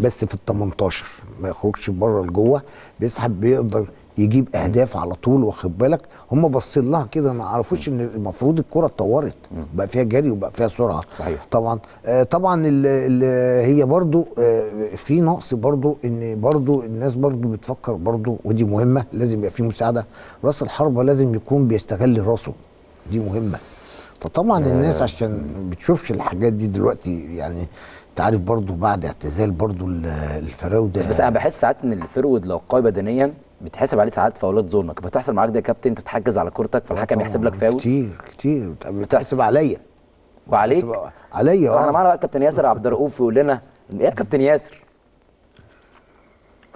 بس في ال 18 ما يخرجش بره لجوه بيسحب بيقدر يجيب أهداف على طول واخد بالك؟ هم باصين لها كده ما عرفوش إن المفروض الكرة اتطورت بقى فيها جري وبقى فيها سرعة. صحيح. طبعا آه طبعا ال ال هي برضو آه في نقص برضو إن برضو الناس برضو بتفكر برضو ودي مهمة لازم يبقى في مساعدة. راس الحربة لازم يكون بيستغل راسه دي مهمة. فطبعا الناس عشان بتشوفش الحاجات دي دلوقتي يعني أنت عارف برضو بعد اعتزال برضو ال- الفراودة بس, بس أنا بحس ساعات إن الفرود لو قوي بدنيا بتحسب عليه ساعات فاولات ظلمك. بتحصل معاك ده يا كابتن انت تحجز على كورتك فالحكم يحسب لك فاول. كتير كتير. بتحسب عليا. وعليك؟ عليا إحنا آه. معانا بقى كابتن ياسر عبد الرؤوف يقول لنا إيه يا كابتن ياسر.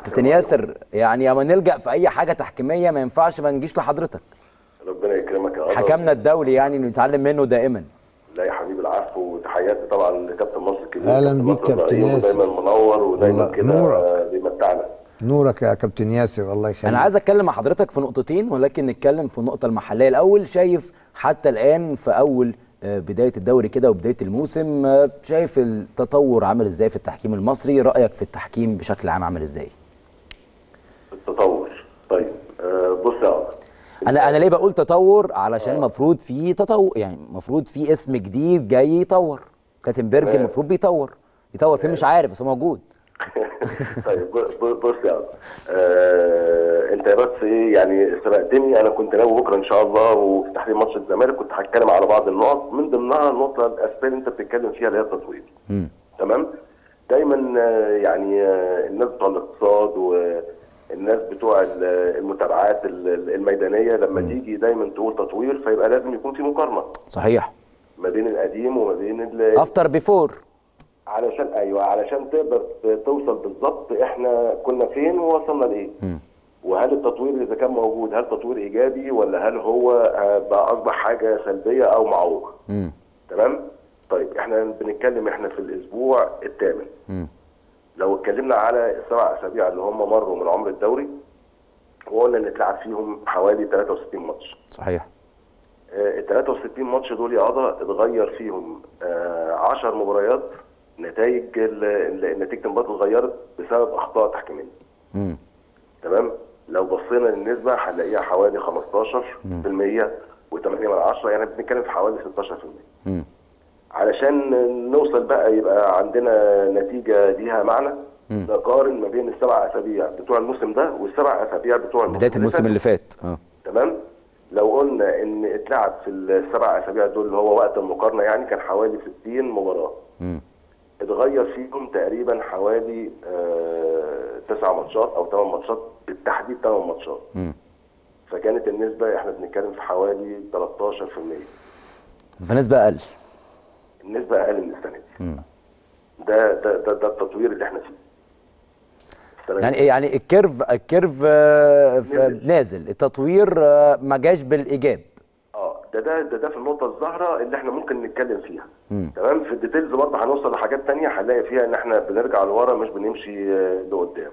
كابتن ياسر يعني اما نلجأ في اي حاجة تحكيمية ما ينفعش ما نجيش لحضرتك. ربنا يكرمك يا حكمنا الدولي يعني نتعلم منه دائما. لا يا حبيبي العفو وتحياتي طبعا لكابتن مصر الكبير أهلاً كابتن بيك كابتن ياسر. ودايما منور ودايما كده نورك. يا كابتن ياسر الله يخليك. أنا عايز أتكلم مع حضرتك في نقطتين ولكن نتكلم في النقطة المحلية. الأول شايف حتى الآن في أول آه، بداية الدوري كده وبداية الموسم آه، شايف التطور عامل إزاي في التحكيم المصري؟ رأيك في التحكيم بشكل عام عامل إزاي؟ التطور. طيب آه بص يا أنا أنا ليه بقول تطور؟ علشان المفروض في تطور يعني المفروض في اسم جديد جاي يطور. كاتنبرج. المفروض بيطور. يطور فين مش عارف بس هو موجود. طيب بص يا قدر آه انت بس إيه يعني سبقتني أنا كنت ناوي بكرة إن شاء الله وفي تحليل ماتش الزمالك كنت هتكلم على بعض النقط. من ضمنها النقطة الاساسيه اللي انت بتتكلم فيها اللي هي التطوير. تمام؟ دايما آه، يعني آه، الناس بتوع الاقتصاد والناس بتوع ال- المتابعات ال- ال- الميدانية لما تيجي دايما تقول تطوير فيبقى لازم يكون في مقارنة. صحيح. ما بين القديم وما بين افتر بيفور علشان أيوه علشان تقدر توصل بالظبط إحنا كنا فين ووصلنا لإيه. وهل التطوير إذا كان موجود هل تطوير إيجابي ولا هل هو آه، بقى أصبح حاجة سلبية أو معوقة. تمام طيب إحنا بنتكلم إحنا في الأسبوع الثامن. لو اتكلمنا على السبع أسابيع اللي هم مروا من عمر الدوري وقلنا إن اتلعب فيهم حوالي 63 ماتش صحيح ال 63 ماتش دول يا قضا اتغير فيهم 10 مباريات نتائج ال- ال- نتيجه المباراه اتغيرت بسبب أخطاء تحكيمية. تمام لو بصينا للنسبة هنلاقيها حوالي 15% و8 من 10 يعني بنتكلم في حوالي 16% مم. علشان نوصل بقى يبقى عندنا نتيجة ليها معنى. نقارن ما بين السبع أسابيع بتوع الموسم ده والسبع أسابيع بتوع الموسم بداية الموسم. اللي فات آه تمام لو قلنا إن اتلعب في السبع أسابيع دول اللي هو وقت المقارنة يعني كان حوالي 60 مباراة. اتغير فيهم تقريبا حوالي آه تسع ماتشات أو ثمان ماتشات بالتحديد ثمان ماتشات. فكانت النسبة إحنا بنتكلم في حوالي 13% فنسبة أقل النسبة أقل من السنة دي. ده ده ده, ده التطوير اللي إحنا فيه يعني دي. يعني ال curve ال curve آه، نزل. نازل التطوير آه، ما جاش بالإيجاب آه ده ده ده, ده في النقطة الظاهره اللي إحنا ممكن نتكلم فيها. تمام؟ في ال details برضه هنوصل لحاجات تانية هنلاقي فيها إن إحنا بنرجع لورا مش بنمشي آه، لقدام.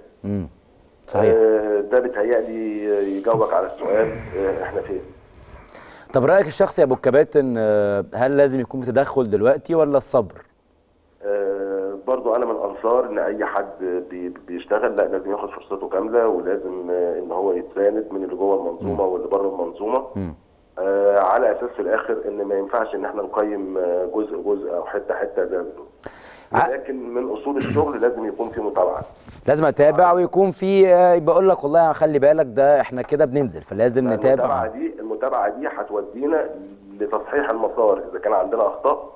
صحيح. آه، ده بيتهيألي يجاوبك على السؤال آه، إحنا فين. طب رأيك الشخصي يا أبو الكباتن آه، هل لازم يكون في تدخل دلوقتي ولا الصبر؟ آه، برضو أنا من أنصار إن أي حد بي- بيشتغل لا لازم ياخد فرصته كاملة ولازم آه، إن هو يتساند من اللي جوه المنظومة واللي بره المنظومة. مم. آه، على أساس في الآخر إن ما ينفعش إن إحنا نقيم آه، جزء جزء أو حتة حتة زي ما بنقول. ولكن من أصول الشغل لازم يكون في متابعة. لازم أتابع ويكون في آه، بقول لك والله خلي بالك ده إحنا كده بننزل فلازم المتابعه نتابع. دي المتابعة دي هتودينا لتصحيح المسار إذا كان عندنا أخطاء.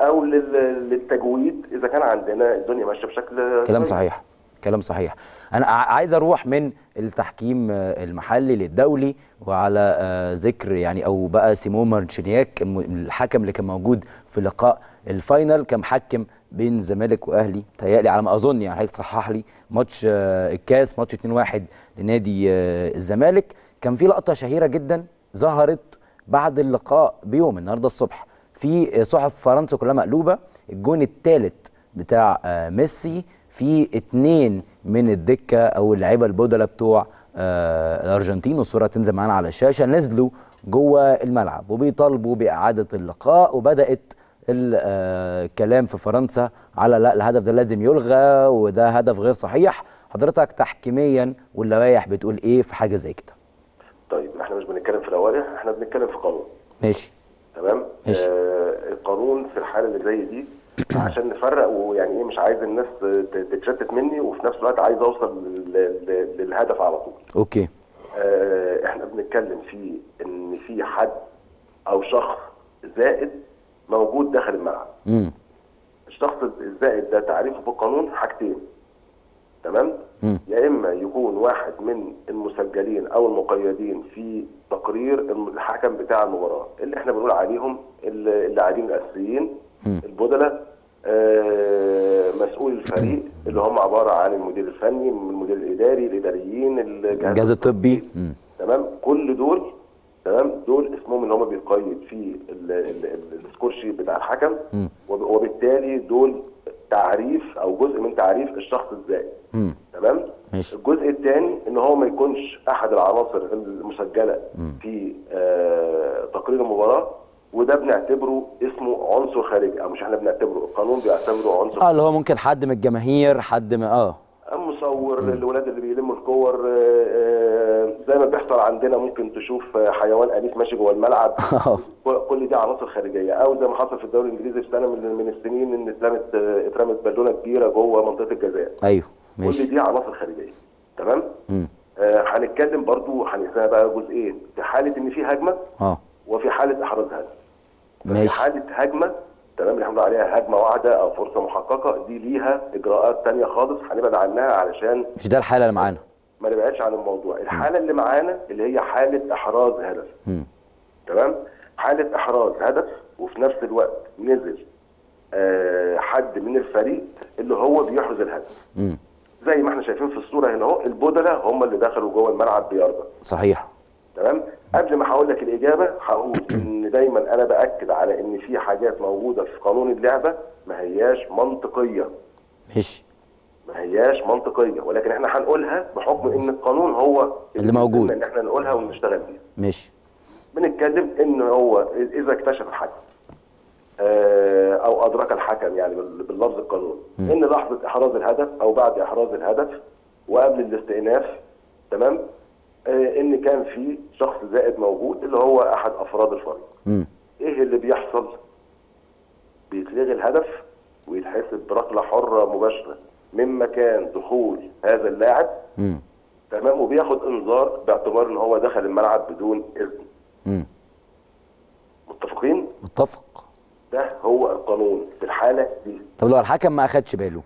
أو لل- للتجويد إذا كان عندنا الدنيا ماشية بشكل كلام. صحيح. كلام صحيح. أنا عايز أروح من التحكيم آه، المحلي للدولي وعلى آه، ذكر يعني أو بقى سيمون مارتشينياك الم- الحكم اللي كان موجود في لقاء ال final كان محكم بين الزمالك وأهلي. تهيألي على ما أظن يعني هيتصحح لي ماتش آه، الكاس ماتش 2-1 لنادي الزمالك. كان في لقطة شهيرة جدا ظهرت بعد اللقاء بيوم النهارده الصبح في صحف فرنسا كلها مقلوبة. الجون الثالث بتاع ميسي في اتنين من الدكة أو اللعيبة البدلا بتوع آه، الأرجنتين والصورة تنزل معانا على الشاشة. نزلوا جوه الملعب وبيطالبوا بإعادة اللقاء وبدأت الكلام في فرنسا على لا الهدف ده لازم يلغى وده هدف غير صحيح. حضرتك تحكيميا واللوائح بتقول إيه في حاجة زي كده؟ طيب إحنا مش بنتكلم في لوائح إحنا بنتكلم في قانون. ماشي. تمام؟ ماشي. آه القانون في الحالة اللي زي دي عشان نفرق ويعني إيه مش عايز الناس تتشتت مني وفي نفس الوقت عايز أوصل لل- لل- للهدف على طول. أوكي. آه، إحنا بنتكلم في إن في حد أو شخص زائد موجود داخل الملعب. امم الشخص الزائد ده تعريفه في القانون حاجتين. تمام؟ مم. يا إما يكون واحد من المسجلين أو المقيدين في تقرير الحكم بتاع المباراة اللي إحنا بنقول عليهم ال- اللاعبين الأساسيين مم. البدلاء آه، مسؤول الفريق اللي هم عبارة عن المدير الفني المدير الإداري الإداريين الجهاز الطبي. تمام؟ كل دول تمام؟ دول اسمهم اللي هم بيقيد في ال- ال- ال- ال score sheet بتاع الحكم. وبالتالي دول تعريف أو جزء من تعريف الشخص الزائد. تمام؟ الجزء الثاني إن هو ما يكونش أحد العناصر المسجلة في آه تقرير المباراة. وده بنعتبره اسمه عنصر خارجي أو مش إحنا بنعتبره القانون بيعتبره عنصر آه اللي هو ممكن حد من الجماهير حد من آه. مصور الولاد اللي بيلموا الكور آه، آه، زي ما بيحصل عندنا ممكن تشوف آه، حيوان اليف ماشي جوه الملعب. كل دي عناصر خارجية. أو زي ما حصل في الدوري الإنجليزي في سنة من من السنين إن اترمت اترمت بالونة كبيرة جوه منطقة الجزاء. أيوه كل ماشي. دي عناصر خارجية. تمام. آه، هنتكلم برضو هنقسمها بقى جزئين. في حالة إن في هجمة آه. وفي حالة إحراز هدف في ماشي. حاله هجمة تمام اللي إحنا عليها هجمة واعده أو فرصة محققة دي ليها إجراءات تانية خالص هنبعد عنها علشان مش ده الحالة اللي معانا. ما نبعدش عن الموضوع. الحالة اللي معانا اللي هي حالة إحراز هدف. تمام؟ حالة إحراز هدف وفي نفس الوقت نزل آه حد من الفريق اللي هو بيحرز الهدف. زي ما إحنا شايفين في الصورة هنا أهو البدلاء هم اللي دخلوا جوه الملعب بيرضى صحيح. تمام؟ قبل ما هقول لك الإجابة هقول إن دايما أنا بأكد على إن في حاجات موجودة في قانون اللعبة ما هياش منطقية. ماشي. ما هياش منطقية ولكن إحنا هنقولها بحكم إن القانون هو اللي موجود. ان إحنا نقولها ونشتغل بيها ماشي. بنتكلم إن هو إذا اكتشف الحكم آه، أو أدرك الحكم يعني بال- باللفظ القانوني إن لحظة إحراز الهدف أو بعد إحراز الهدف وقبل الاستئناف تمام؟ إن كان في شخص زائد موجود اللي هو أحد أفراد الفريق. إيه اللي بيحصل؟ بيتلغي الهدف ويتحسب بركلة حرة مباشرة. من مكان دخول هذا اللاعب. تمام وبياخد إنذار باعتبار إن هو دخل الملعب بدون إذن. متفقين؟ متفق. ده هو القانون في الحالة دي. طب لو الحكم ما أخدش باله؟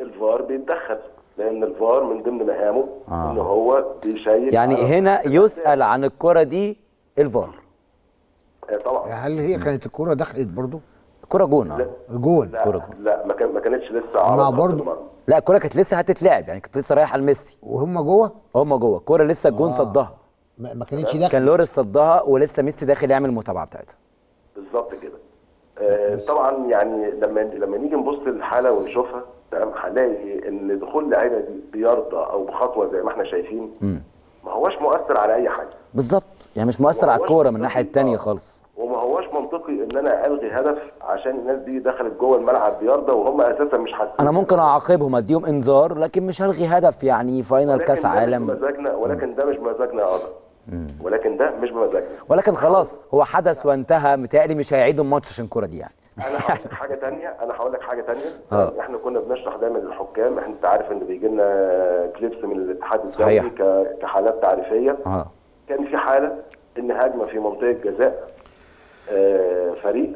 الفار بيتدخل. لأن الفار من ضمن مهامه آه. إن هو بي check يعني هنا يسأل عن الكرة دي الفار. آه، طبعا. هل هي كانت الكرة دخلت برضو؟ الكرة جون آه. جون. لا كرة جون. لا ما, كان ما كانتش لسه ما على برضو-. لا الكرة كانت لسه هتتلعب يعني كانت لسه رايحة لميسي. وهم جوه؟ هما جوه. الكرة لسه الجون صدها. ما ما كانتش كان داخل لوريس صدها ولسه ميسي داخل يعمل المتابعة بتاعتها. بالظبط كده. آه طبعا يعني لما لما نيجي نبص للحالة ونشوفها تمام؟ هنلاقي إن دخول اللعيبه دي بيرضى أو بخطوة زي ما إحنا شايفين ما هوش مؤثر على أي حاجة. بالظبط. يعني مش مؤثر على وهوش الكورة من التانية آه. خالص. وما هوش منطقي إن أنا ألغي هدف عشان الناس دي دخلت جوه الملعب بيرضى وهم أساسا مش حاسين. أنا ممكن أعاقبهم أديهم إنذار لكن مش هلغي هدف يعني فاينل ولكن كأس ده مش عالم. بمزاجنا ولكن ده مش بمزاجنا يا ولكن ده مش بمزاجنا ولكن خلاص هو حدث وانتهى متهيألي مش هيعيدوا الماتش عشان الكورة دي يعني. أنا هقول لك حاجة تانية أنا هقول لك حاجة تانية. آه. إحنا كنا بنشرح دايما للحكام إحنا أنت عارف إن بيجي لنا كليبس من الاتحاد. الدولي كحالات تعريفية. آه. كان في حالة إن هجمه في منطقة جزاء آه، فريق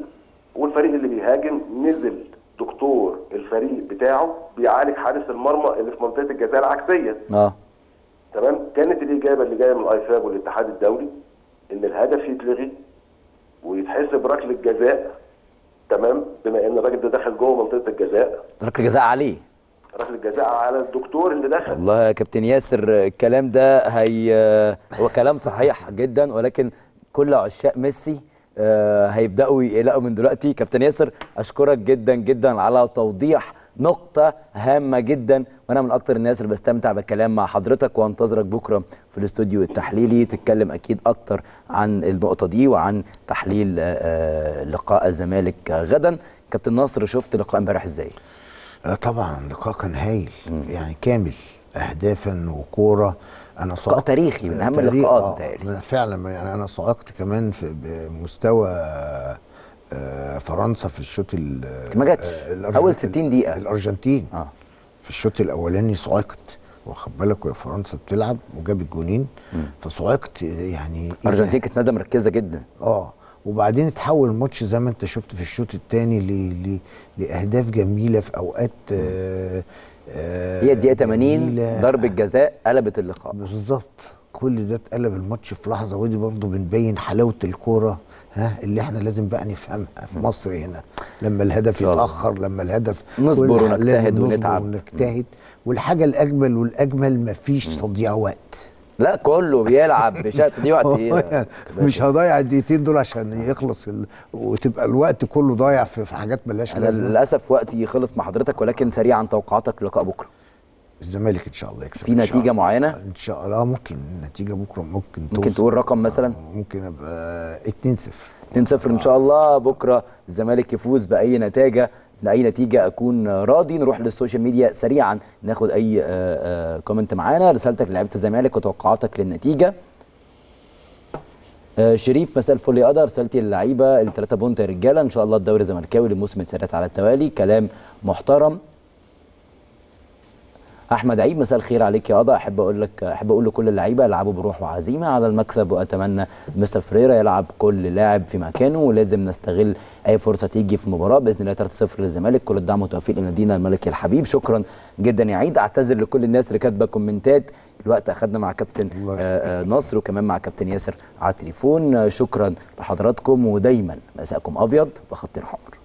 والفريق اللي بيهاجم نزل دكتور الفريق بتاعه بيعالج حارس المرمى اللي في منطقة الجزاء العكسية. آه. تمام؟ كانت الإجابة اللي جاية من الايفاب والاتحاد الدولي إن الهدف يتلغي ويتحسب ركلة جزاء تمام؟ بما إن الراجل ده دخل جوه منطقة الجزاء. ركلة جزاء عليه. ركلة جزاء على الدكتور اللي دخل. والله يا كابتن ياسر الكلام ده هي هو كلام صحيح جدا ولكن كل عشاق ميسي آه، هيبدأوا يقلقوا من دلوقتي. كابتن ياسر أشكرك جدا جدا على توضيح نقطة هامة جدا وأنا من أكتر الناس اللي بستمتع بالكلام مع حضرتك وأنتظرك بكرة في الاستوديو التحليلي. تتكلم أكيد أكتر عن النقطة دي وعن تحليل آه، آه، لقاء الزمالك غدا. كابتن ناصر شفت لقاء امبارح إزاي؟ آه طبعا لقاء كان هايل يعني كامل اهدافا وكورة. أنا صعقت تاريخي من أهم اللقاءات آه، فعلا يعني أنا صعقت كمان في بمستوى فرنسا في الشوط ال- ما جاتش. آه، أول 60 دقيقة. الأرجنتين آه في الشوط الأولاني صعقت واخد بالك وهي فرنسا بتلعب وجابت جونين فصعقت يعني إيه ده؟ الارجنتين كانت ناديه مركزة جدا آه وبعدين اتحول الماتش زي ما انت شفت في الشوط الثاني لأهداف جميلة في أوقات آه آه هي الدقيقة 80 جميلة. ضربة جزاء قلبت اللقاء بالظبط كل ده اتقلب الماتش في لحظة ودي برضه بنبين حلاوة الكورة ها اللي إحنا لازم بقى نفهمها في مصر هنا. لما الهدف. يتأخر لما الهدف نصبر ونجتهد ونتعب. ونجتهد. والحاجة الأجمل والأجمل مفيش تضييع وقت. لا كله بيلعب بشكل دي وقت. إيه مش هضيع الدقيقتين دول عشان يخلص ال... وتبقى الوقت كله ضايع في في حاجات ملهاش لازمة. للأسف وقتي خلص مع حضرتك ولكن سريعا توقعاتك. لقاء بكرة. الزمالك إن شاء الله يكسب في نتيجة. معينة؟ إن شاء الله. ممكن النتيجه بكرة ممكن ممكن. تقول رقم مثلا؟ ممكن ابقى 2 0 2-0 إن شاء الله. بكرة الزمالك يفوز بأي نتيجة؟ لأي نتيجة أكون راضي؟ نروح لل social media سريعا. ناخد أي آه، آه، comment معانا. رسالتك لعيبة الزمالك وتوقعاتك للنتيجة. آه، شريف مساء الفل يا قضا. رسالتي للعيبة الثلاثه point يا رجالة. إن شاء الله الدوري الزملكاوي للموسم الثالث على التوالي. كلام محترم. أحمد عيد مساء الخير عليك يا قضا أحب أقول لك أحب أقول لكل اللعيبة العبوا بروح وعزيمة على المكسب وأتمنى مستر فريرا يلعب كل لاعب في مكانه ولازم نستغل أي فرصة تيجي في المباراه بإذن الله 3-0 للزمالك. كل الدعم والتوفيق لنادينا الملكي الحبيب. شكرا جدا يا عيد. أعتذر لكل الناس اللي كاتبة كومنتات. الوقت أخذنا مع كابتن آه، آه، نصر وكمان مع كابتن ياسر على التليفون. شكرا لحضراتكم ودايما مساءكم أبيض بخط حمر